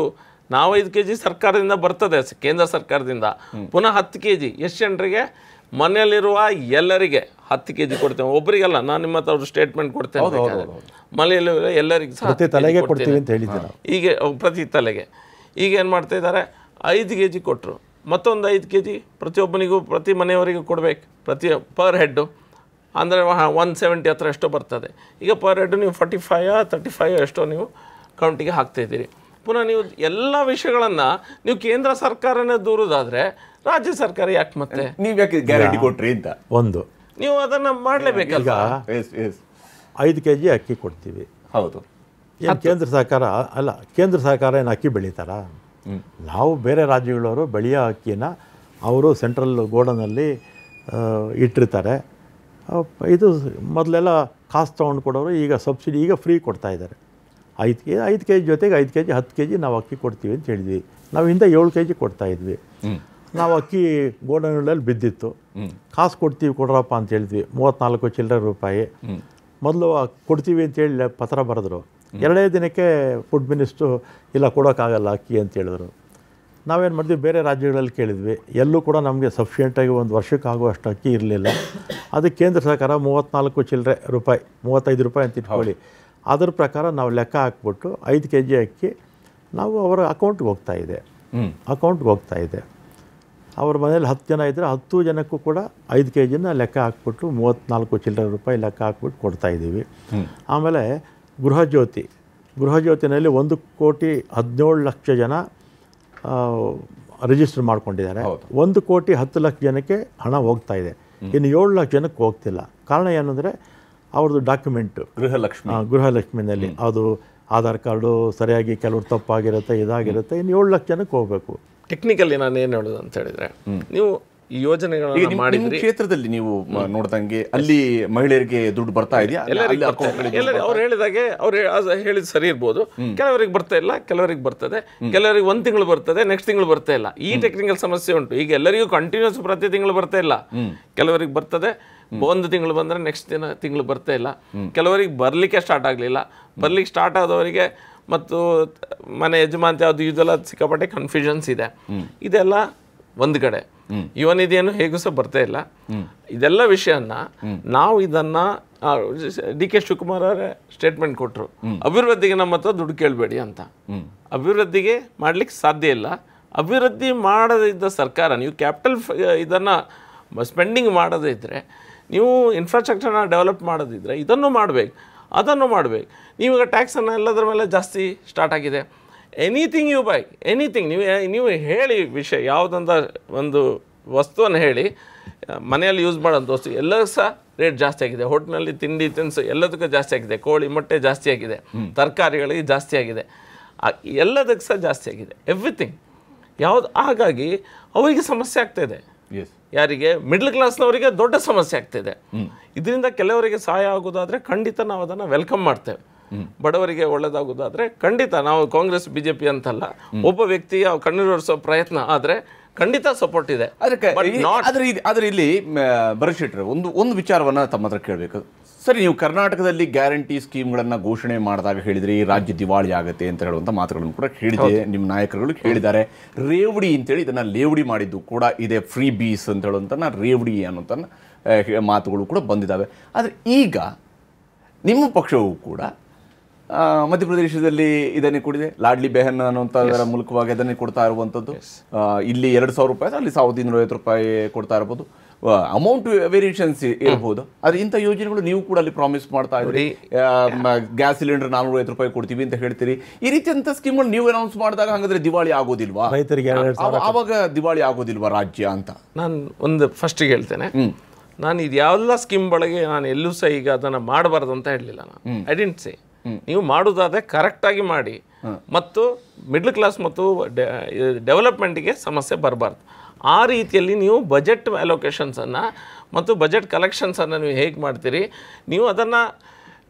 ನಾವು ಐದು ಕೆ ಜಿ ಸರ್ಕಾರದಿಂದ ಬರ್ತದೆ ಕೇಂದ್ರ ಸರ್ಕಾರದಿಂದ. ಪುನಃ ಹತ್ತು ಕೆ ಜಿ ಎಷ್ಟು ಜನರಿಗೆ? ಮನೆಯಲ್ಲಿರುವ ಎಲ್ಲರಿಗೆ. ಹತ್ತು ಕೆ ಜಿ ಕೊಡ್ತೇವೆ ಒಬ್ಬರಿಗೆಲ್ಲ ನಾನು ನಿಮ್ಮ ಹತ್ರ ಸ್ಟೇಟ್ಮೆಂಟ್ ಕೊಡ್ತೇನೆ ಮಲೆಯಲ್ಲಿ ಎಲ್ಲರಿಗೂ ಸಹ ಪ್ರತಿ ತಲೆಗೆ ಕೊಡ್ತೀನಿ. ಕೊಡ್ತೀವಿ ಅಂತ ಹೇಳಿದ್ದೀವಿ ಈಗ ಪ್ರತಿ ತಲೆಗೆ. ಈಗ ಏನು ಮಾಡ್ತಾ ಇದ್ದಾರೆ? ಐದು ಕೆ ಜಿ ಕೊಟ್ಟರು ಮತ್ತೊಂದು ಐದು ಕೆ ಜಿ ಪ್ರತಿಯೊಬ್ಬನಿಗೂ ಪ್ರತಿ ಮನೆಯವರಿಗೂ ಕೊಡಬೇಕು. ಪ್ರತಿ ಪರ್ ಹೆಡ್ಡು ಅಂದರೆ ಒನ್ ಸೆವೆಂಟಿ ಹತ್ರ ಎಷ್ಟೋ ಬರ್ತದೆ. ಈಗ ಪರ್ ಹೆಡ್ ನೀವು ಫಾರ್ಟಿ ಫೈವ್ ತರ್ಟಿ ಫೈವ್ ಎಷ್ಟೋ ನೀವು ಕೌಂಟಿಗೆ ಹಾಕ್ತಾ ಇದ್ದೀರಿ. ಪುನಃ ನೀವು ಎಲ್ಲ ವಿಷಯಗಳನ್ನು ನೀವು ಕೇಂದ್ರ ಸರ್ಕಾರನೇ ದೂರದಾದರೆ ರಾಜ್ಯ ಸರ್ಕಾರ ಯಾಕೆ ಮತ್ತೆ? ನೀವು ಯಾಕೆ ಗ್ಯಾರಂಟಿ ಕೊಟ್ರಿ ಅಂತ? ಒಂದು ನೀವು ಅದನ್ನು ಮಾಡಲೇಬೇಕಲ್ಲ ಎಸ್ ಎಸ್ ಐದು ಕೆ ಜಿ ಅಕ್ಕಿ ಕೊಡ್ತೀವಿ. ಹೌದು. ಏನು ಕೇಂದ್ರ ಸರ್ಕಾರ ಅಲ್ಲ ಕೇಂದ್ರ ಸರ್ಕಾರ ಏನು ಅಕ್ಕಿ ಬೆಳೀತಾರ? ನಾವು ಬೇರೆ ರಾಜ್ಯಗಳವರು ಬೆಳೆಯೋ ಅಕ್ಕಿನ ಅವರು ಸೆಂಟ್ರಲ್ ಗೋಡನಲ್ಲಿ ಇಟ್ಟಿರ್ತಾರೆ. ಇದು ಮೊದಲೆಲ್ಲ ಕಾಸು ತೊಗೊಂಡು ಕೊಡೋರು ಈಗ ಸಬ್ಸಿಡಿ ಈಗ ಫ್ರೀ ಕೊಡ್ತಾ ಇದ್ದಾರೆ. ಐದು ಕೆ ಐದು ಕೆ ಜಿ ಜೊತೆಗೆ ಐದು ಕೆ ಜಿ ಹತ್ತು ಕೆ ಜಿ ನಾವು ಅಕ್ಕಿ ಕೊಡ್ತೀವಿ ಅಂತ ಹೇಳಿದ್ವಿ. ನಾವು ಹಿಂದೆ ಏಳು ಕೆ ಜಿ ಕೊಡ್ತಾ ಇದ್ವಿ. ನಾವು ಅಕ್ಕಿ ಗೋಡನಲ್ಲಿ ಬಿದ್ದಿತ್ತು. ಕಾಸು ಕೊಡ್ತೀವಿ ಕೊಡ್ರಪ್ಪ ಅಂತ ಹೇಳಿದ್ವಿ. ಮೂವತ್ತ್ನಾಲ್ಕು ಚಿಲ್ಲರೆ ರೂಪಾಯಿ. ಮೊದಲು ಕೊಡ್ತೀವಿ ಅಂತೇಳಿ ಪತ್ರ ಬರೆದ್ರು. ಎರಡೇ ದಿನಕ್ಕೆ ಫುಡ್ ಮಿನಿಸ್ಟ್ರು ಇಲ್ಲ ಕೊಡೋಕ್ಕಾಗಲ್ಲ ಅಕ್ಕಿ ಅಂತ ಹೇಳಿದ್ರು. ನಾವೇನು ಮಾಡಿದ್ವಿ? ಬೇರೆ ರಾಜ್ಯಗಳಲ್ಲಿ ಕೇಳಿದ್ವಿ. ಎಲ್ಲೂ ಕೂಡ ನಮಗೆ ಸಫಿಷಿಯೆಂಟಾಗಿ ಒಂದು ವರ್ಷಕ್ಕೆ ಆಗುವಷ್ಟು ಅಕ್ಕಿ ಇರಲಿಲ್ಲ. ಅದಕ್ಕೆ ಕೇಂದ್ರ ಸರ್ಕಾರ ಮೂವತ್ತ್ನಾಲ್ಕು ಚಿಲ್ಲರೆ ರೂಪಾಯಿ ಮೂವತ್ತೈದು ರೂಪಾಯಿ ಅಂತ ಇಟ್ಕೊಳ್ಳಿ. ಅದ್ರ ಪ್ರಕಾರ ನಾವು ಲೆಕ್ಕ ಹಾಕ್ಬಿಟ್ಟು ಐದು ಕೆ ಜಿ ಅಕ್ಕಿ ನಾವು ಅವರ ಅಕೌಂಟ್ಗೆ ಹೋಗ್ತಾ ಇದೆ. ಅಕೌಂಟ್ಗೆ ಹೋಗ್ತಾ ಇದೆ. ಅವ್ರ ಮನೇಲಿ ಹತ್ತು ಜನ ಇದ್ದರೆ ಹತ್ತು ಜನಕ್ಕೂ ಕೂಡ ಐದು ಕೆ ಜಿನ ಲೆಕ್ಕ ಹಾಕ್ಬಿಟ್ಟು ಮೂವತ್ತ್ನಾಲ್ಕು ಚಿಲ್ಲರೆ ರೂಪಾಯಿ ಲೆಕ್ಕ ಹಾಕ್ಬಿಟ್ಟು ಕೊಡ್ತಾ ಇದ್ದೀವಿ. ಆಮೇಲೆ ಗೃಹಜ್ಯೋತಿ. ಗೃಹಜ್ಯೋತಿನಲ್ಲಿ ಒಂದು ಕೋಟಿ ಹದಿನೇಳು ಲಕ್ಷ ಜನ ರಿಜಿಸ್ಟರ್ ಮಾಡ್ಕೊಂಡಿದ್ದಾರೆ. ಒಂದು ಕೋಟಿ ಹತ್ತು ಲಕ್ಷ ಜನಕ್ಕೆ ಹಣ ಹೋಗ್ತಾ ಇದೆ. ಇನ್ನು ಏಳು ಲಕ್ಷ ಜನಕ್ಕೆ ಹೋಗ್ತಿಲ್ಲ. ಕಾರಣ ಏನಂದರೆ ಅವ್ರದ್ದು ಡಾಕ್ಯುಮೆಂಟು ಗೃಹಲಕ್ಷ್ಮಿ. ಗೃಹಲಕ್ಷ್ಮಿನಲ್ಲಿ ಅದು ಆಧಾರ್ ಕಾರ್ಡು ಸರಿಯಾಗಿ ಕೆಲವ್ರು ತಪ್ಪಾಗಿರುತ್ತೆ ಇದಾಗಿರುತ್ತೆ ಇನ್ನು ಏಳು ಲಕ್ಷ ಜನಕ್ಕೆ ಹೋಗಬೇಕು. ಟೆಕ್ನಿಕಲಿ ನಾನು ಏನು ಹೇಳೋದು ಅಂತ ಹೇಳಿದ್ರೆ ನೀವು ಯೋಜನೆಗಳನ್ನ ಮಾಡಿದ್ರಿ ಕ್ಷೇತ್ರದಲ್ಲಿ ನೀವು ನೋಡ್ದಂಗೆ ಅಲ್ಲಿ ಮಹಿಳೆಯರಿಗೆ ದುಡ್ಡು ಬರ್ತಾ ಇದೆಯಾ? ಅವ್ರು ಹೇಳಿದಾಗೆ ಅವ್ರು ಹೇಳಿದ್ ಸರಿ ಇರ್ಬೋದು. ಕೆಲವರಿಗೆ ಬರ್ತಾ ಇಲ್ಲ ಕೆಲವರಿಗೆ ಬರ್ತದೆ. ಕೆಲವರಿಗೆ ಒಂದು ತಿಂಗಳು ಬರ್ತದೆ ನೆಕ್ಸ್ಟ್ ತಿಂಗಳು ಬರ್ತಾ ಇಲ್ಲ. ಈ ಟೆಕ್ನಿಕಲ್ ಸಮಸ್ಯೆ ಉಂಟು. ಈಗ ಎಲ್ಲರಿಗೂ ಕಂಟಿನ್ಯೂಸ್ ಪ್ರತಿ ತಿಂಗಳು ಬರ್ತಾ ಇಲ್ಲ. ಕೆಲವರಿಗೆ ಬರ್ತದೆ ಒಂದು ತಿಂಗಳು ಬಂದ್ರೆ ನೆಕ್ಸ್ಟ್ ದಿನ ತಿಂಗಳು ಬರ್ತಾ ಇಲ್ಲ. ಕೆಲವರಿಗೆ ಬರ್ಲಿಕ್ಕೆ ಸ್ಟಾರ್ಟ್ ಆಗಲಿಲ್ಲ. ಬರ್ಲಿಕ್ಕೆ ಸ್ಟಾರ್ಟ್ ಆದವರಿಗೆ ಮತ್ತು ಮನೆ ಯಜಮಾನ್ತೆ ಅದು ಇದೆಲ್ಲ ಸಿಕ್ಕಾಪಟ್ಟೆ ಕನ್ಫ್ಯೂಷನ್ಸ್ ಇದೆ. ಇದೆಲ್ಲ ಒಂದು ಕಡೆ. ಯುವ ನಿಧಿಯನ್ನು ಹೇಗೂ ಸಹ ಬರ್ತಾ ಇಲ್ಲ. ಇದೆಲ್ಲ ವಿಷಯನ್ನ ನಾವು ಇದನ್ನ ಡಿ ಕೆ ಶಿವಕುಮಾರ್ ಅವರೇ ಸ್ಟೇಟ್ಮೆಂಟ್ ಕೊಟ್ಟರು ಅಭಿವೃದ್ಧಿಗೆ ನಮ್ಮ ಹತ್ರ ದುಡ್ಡು ಕೇಳಬೇಡಿ ಅಂತ. ಅಭಿವೃದ್ಧಿಗೆ ಮಾಡ್ಲಿಕ್ಕೆ ಸಾಧ್ಯ ಇಲ್ಲ. ಅಭಿವೃದ್ಧಿ ಮಾಡದಿದ್ದ ಸರ್ಕಾರ ನೀವು ಕ್ಯಾಪಿಟಲ್ ಇದನ್ನ ಸ್ಪೆಂಡಿಂಗ್ ಮಾಡದೇ ಇದ್ದರೆ ನೀವು ಇನ್ಫ್ರಾಸ್ಟ್ರಕ್ಚರ್ನ ಡೆವಲಪ್ ಮಾಡೋದಿದ್ರೆ ಇದನ್ನು ಮಾಡಬೇಕು. ಅದನ್ನು ಮಾಡಬೇಕು. ನೀವೀಗ ಟ್ಯಾಕ್ಸನ್ನು ಎಲ್ಲದರ ಮೇಲೆ ಜಾಸ್ತಿ ಸ್ಟಾರ್ಟ್ ಆಗಿದೆ. ಎನಿಥಿಂಗ್ ಯು ಬೈ ಎನಿಥಿಂಗ್ ನೀವು ನೀವು ಹೇಳಿ ವಿಷಯ ಯಾವುದಂತ ಒಂದು ವಸ್ತುವನ್ನು ಹೇಳಿ ಮನೆಯಲ್ಲಿ ಯೂಸ್ ಮಾಡೋಂಥ ವಸ್ತು ಎಲ್ಲ ಸಹ ರೇಟ್ ಜಾಸ್ತಿ ಆಗಿದೆ. ಹೋಟ್ಲಲ್ಲಿ ತಿಂಡಿ ತಿನಿಸು ಎಲ್ಲದಕ್ಕೂ ಜಾಸ್ತಿ ಆಗಿದೆ. ಕೋಳಿ ಮೊಟ್ಟೆ ಜಾಸ್ತಿ ಆಗಿದೆ. ತರಕಾರಿಗಳಿಗೆ ಜಾಸ್ತಿ ಆಗಿದೆ. ಎಲ್ಲದಕ್ಕೆ ಸಹ ಜಾಸ್ತಿ ಆಗಿದೆ. ಎವ್ರಿಥಿಂಗ್ ಯಾವುದು ಹಾಗಾಗಿ ಅವರಿಗೆ ಸಮಸ್ಯೆ ಆಗ್ತಾಯಿದೆ ಇದೆ. ಎಸ್ ಯಾರಿಗೆ? ಮಿಡ್ಲ್ ಕ್ಲಾಸ್ನವರಿಗೆ ದೊಡ್ಡ ಸಮಸ್ಯೆ ಆಗ್ತಿದೆ. ಇದರಿಂದ ಕೆಲವರಿಗೆ ಸಹಾಯ ಆಗೋದಾದ್ರೆ ಖಂಡಿತ ನಾವು ಅದನ್ನು ವೆಲ್ಕಮ್ ಮಾಡ್ತೇವೆ. ಬಡವರಿಗೆ ಒಳ್ಳೇದಾಗೋದಾದ್ರೆ ಖಂಡಿತ ನಾವು ಕಾಂಗ್ರೆಸ್ ಬಿಜೆಪಿ ಅಂತಲ್ಲ ಒಬ್ಬ ವ್ಯಕ್ತಿಯ ಕಣ್ಣೀರೊರೆಸೋ ಪ್ರಯತ್ನ ಆದ್ರೆ ಖಂಡಿತ ಸಪೋರ್ಟ್ ಇದೆ. ಅದಕ್ಕೆ ಆದರೆ ಇಲ್ಲಿ ಭರಶೆಟ್ರೆ ಒಂದು ಒಂದು ವಿಚಾರವನ್ನ ತಮ್ಮ ಹತ್ರ ಕೇಳಬೇಕು. ಸರಿ ನೀವು ಕರ್ನಾಟಕದಲ್ಲಿ ಗ್ಯಾರಂಟಿ ಸ್ಕೀಮ್ಗಳನ್ನು ಘೋಷಣೆ ಮಾಡಿದಾಗ ಹೇಳಿದ್ರಿ ಈ ರಾಜ್ಯ ದಿವಾಳಿ ಆಗುತ್ತೆ ಅಂತ ಹೇಳುವಂಥ ಮಾತುಗಳನ್ನು ಕೂಡ ಹೇಳಿದೆ ನಿಮ್ಮ ನಾಯಕರುಗಳು ಹೇಳಿದ್ದಾರೆ. ರೇವಡಿ ಅಂತೇಳಿ ಇದನ್ನು ಲೇವಡಿ ಮಾಡಿದ್ದು ಕೂಡ ಇದೆ ಫ್ರೀ ಬೀಸ್ ಅಂತ ಹೇಳುವಂಥ ರೇವಡಿ ಅನ್ನುವಂತ ಮಾತುಗಳು ಕೂಡ ಬಂದಿದ್ದಾವೆ. ಆದರೆ ಈಗ ನಿಮ್ಮ ಪಕ್ಷವು ಕೂಡ ಮಧ್ಯಪ್ರದೇಶದಲ್ಲಿ ಇದನ್ನೇ ಕೊಡಿದೆ. ಲಾಡ್ಲಿ ಬೆಹನ್ ಅನ್ನುವಂಥದ್ರ ಮೂಲಕವಾಗಿ ಅದನ್ನೇ ಕೊಡ್ತಾ ಇರುವಂಥದ್ದು. ಇಲ್ಲಿ ಎರಡು ಸಾವಿರ ರೂಪಾಯಿ ಅಲ್ಲಿ ಸಾವಿರದ ಇನ್ನೂರ ಐವತ್ತು ರೂಪಾಯಿ ಕೊಡ್ತಾ ಇರ್ಬೋದು. ಅಮೌಂಟ್ ವೇರಿಯೇಷನ್ಸ್ ಇರಬಹುದು ಆದ್ರೆ ಇಂಥ ಯೋಜನೆಗಳು ನೀವು ಕೂಡ ಅಲ್ಲಿ ಪ್ರಾಮಿಸ್ ಮಾಡ್ತಾ ಇದ್ರಿ ಗ್ಯಾಸ್ ಸಿಲಿಂಡರ್ ನಾನೂರ ಐವತ್ತು ರೂಪಾಯಿ ಕೊಡ್ತೀವಿ ಅಂತ ಹೇಳ್ತೀರಿ. ಈ ರೀತಿ ರೀತಿಯಂತ ಸ್ಕೀಮ್ಗಳು ನೀವು ಅನೌನ್ಸ್ ಮಾಡಿದಾಗ ಹಂಗಂದ್ರೆ ದಿವಾಳಿ ಆಗೋದಿಲ್ವಾ? ರೈತರಿಗೆ ಅವಾಗ ಆವಾಗ ದಿವಾಳಿ ಆಗೋದಿಲ್ವಾ ರಾಜ್ಯ ಅಂತ? ನಾನು ಒಂದು ಫಸ್ಟಿಗೆ ಹೇಳ್ತೇನೆ. ನಾನು ಇದು ಯಾವೆಲ್ಲ ಸ್ಕೀಮ್ ಬಳಗೆ ನಾನು ಎಲ್ಲೂ ಸಹ ಈಗ ಅದನ್ನು ಮಾಡಬಾರ್ದು ಅಂತ ಹೇಳಲಿಲ್ಲ ನಾನು. ಐ ಡೆಂಟ್ ಸೇ ನೀವು ಮಾಡೋದಾದ್ರೆ ಕರೆಕ್ಟಾಗಿ ಮಾಡಿ. ಮತ್ತು ಮಿಡ್ಲ್ ಕ್ಲಾಸ್ ಮತ್ತು ಡೆವಲಪ್ಮೆಂಟಿಗೆ ಸಮಸ್ಯೆ ಬರಬಾರ್ದು. ಆ ರೀತಿಯಲ್ಲಿ ನೀವು ಬಜೆಟ್ ಅಲೋಕೇಶನ್ಸನ್ನು ಮತ್ತು ಬಜೆಟ್ ಕಲೆಕ್ಷನ್ಸನ್ನು ನೀವು ಹೇಗೆ ಮಾಡ್ತೀರಿ? ನೀವು ಅದನ್ನು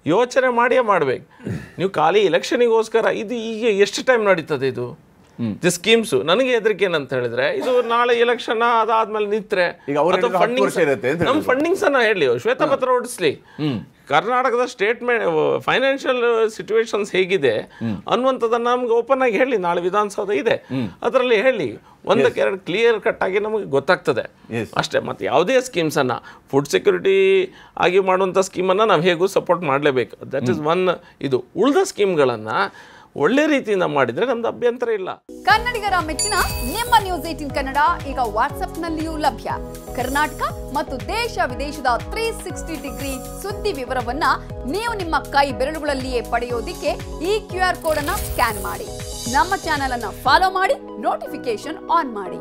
ಯೋಚನೆ ಮಾಡಿಯೇ ಮಾಡಬೇಕು. ನೀವು ಖಾಲಿ ಎಲೆಕ್ಷನಿಗೋಸ್ಕರ ಇದು ಈಗ ಎಷ್ಟು ಟೈಮ್ ನಡೀತದೆ ಇದು? ದಿ ಸ್ಕೀಮ್ಸ್ ನನಗೆ ಹೆದರಿಕೆ ಏನಂತ ಹೇಳಿದ್ರೆ ಇದು ನಾಳೆ ಎಲೆಕ್ಷನ್ ಅದಾದ್ಮೇಲೆ ನಿಂತ್ರೆ ನಮ್ಮ. ಫಂಡಿಂಗ್ಸ್ ಅನ್ನ ಹೇಳಿ ಶ್ವೇತಪತ್ರ ಓಡಿಸ್ಲಿ ಕರ್ನಾಟಕದ ಸ್ಟೇಟ್ಮೆಂಟ್ ಫೈನಾನ್ಷಿಯಲ್ ಸಿಚುವೇಶನ್ಸ್ ಹೇಗಿದೆ ಅನ್ನುವಂಥದ್ದನ್ನ ನಮ್ಗೆ ಓಪನ್ ಆಗಿ ಹೇಳಿ ನಾಳೆ ವಿಧಾನಸೌಧ ಇದೆ. ಅದರಲ್ಲಿ ಹೇಳಿ ಒಂದಕ್ಕೆ ಎರಡು ಕ್ಲಿಯರ್ ಕಟ್ ಆಗಿ ನಮಗೆ ಗೊತ್ತಾಗ್ತದೆ. ಅಷ್ಟೇ ಮತ್ತು ಯಾವುದೇ ಸ್ಕೀಮ್ಸನ್ನು ಫುಡ್ ಸೆಕ್ಯೂರಿಟಿ ಆಗಿ ಮಾಡುವಂಥ ಸ್ಕೀಮನ್ನು ನಾವು ಹೇಗೂ ಸಪೋರ್ಟ್ ಮಾಡಲೇಬೇಕು. ದಟ್ ಇಸ್ ಒನ್ ಇದು. ಉಳಿದ ಸ್ಕೀಮ್ಗಳನ್ನು ಒಳ್ಳೆ ರೀತಿಯಿಂದ ಮಾಡಿದರೆ ನಮ್ದು ಅಭ್ಯಂತರ ಇಲ್ಲ. ಕನ್ನಡಿಗರ ಮೆಚ್ಚಿನ ನಿಮ್ಮ ನ್ಯೂಸ್ ಏಟಿನ್ ಕನ್ನಡ ಈಗ ವಾಟ್ಸ್ಆಪ್ನಲ್ಲಿಯೂ ಲಭ್ಯ. ಕರ್ನಾಟಕ ಮತ್ತು ದೇಶ ವಿದೇಶದ ತ್ರೀ ಸಿಕ್ಸ್ಟಿ ಡಿಗ್ರಿ ಸುದ್ದಿ ವಿವರವನ್ನ ನೀವು ನಿಮ್ಮ ಕೈ ಬೆರಳುಗಳಲ್ಲಿಯೇ ಪಡೆಯೋದಿಕ್ಕೆ ಈ ಕ್ಯೂ ಆರ್ ಕೋಡ್ ಅನ್ನ ಸ್ಕ್ಯಾನ್ ಮಾಡಿ. ನಮ್ಮ ಚಾನೆಲ್ ಅನ್ನ ಫಾಲೋ ಮಾಡಿ ನೋಟಿಫಿಕೇಶನ್ ಆನ್ ಮಾಡಿ.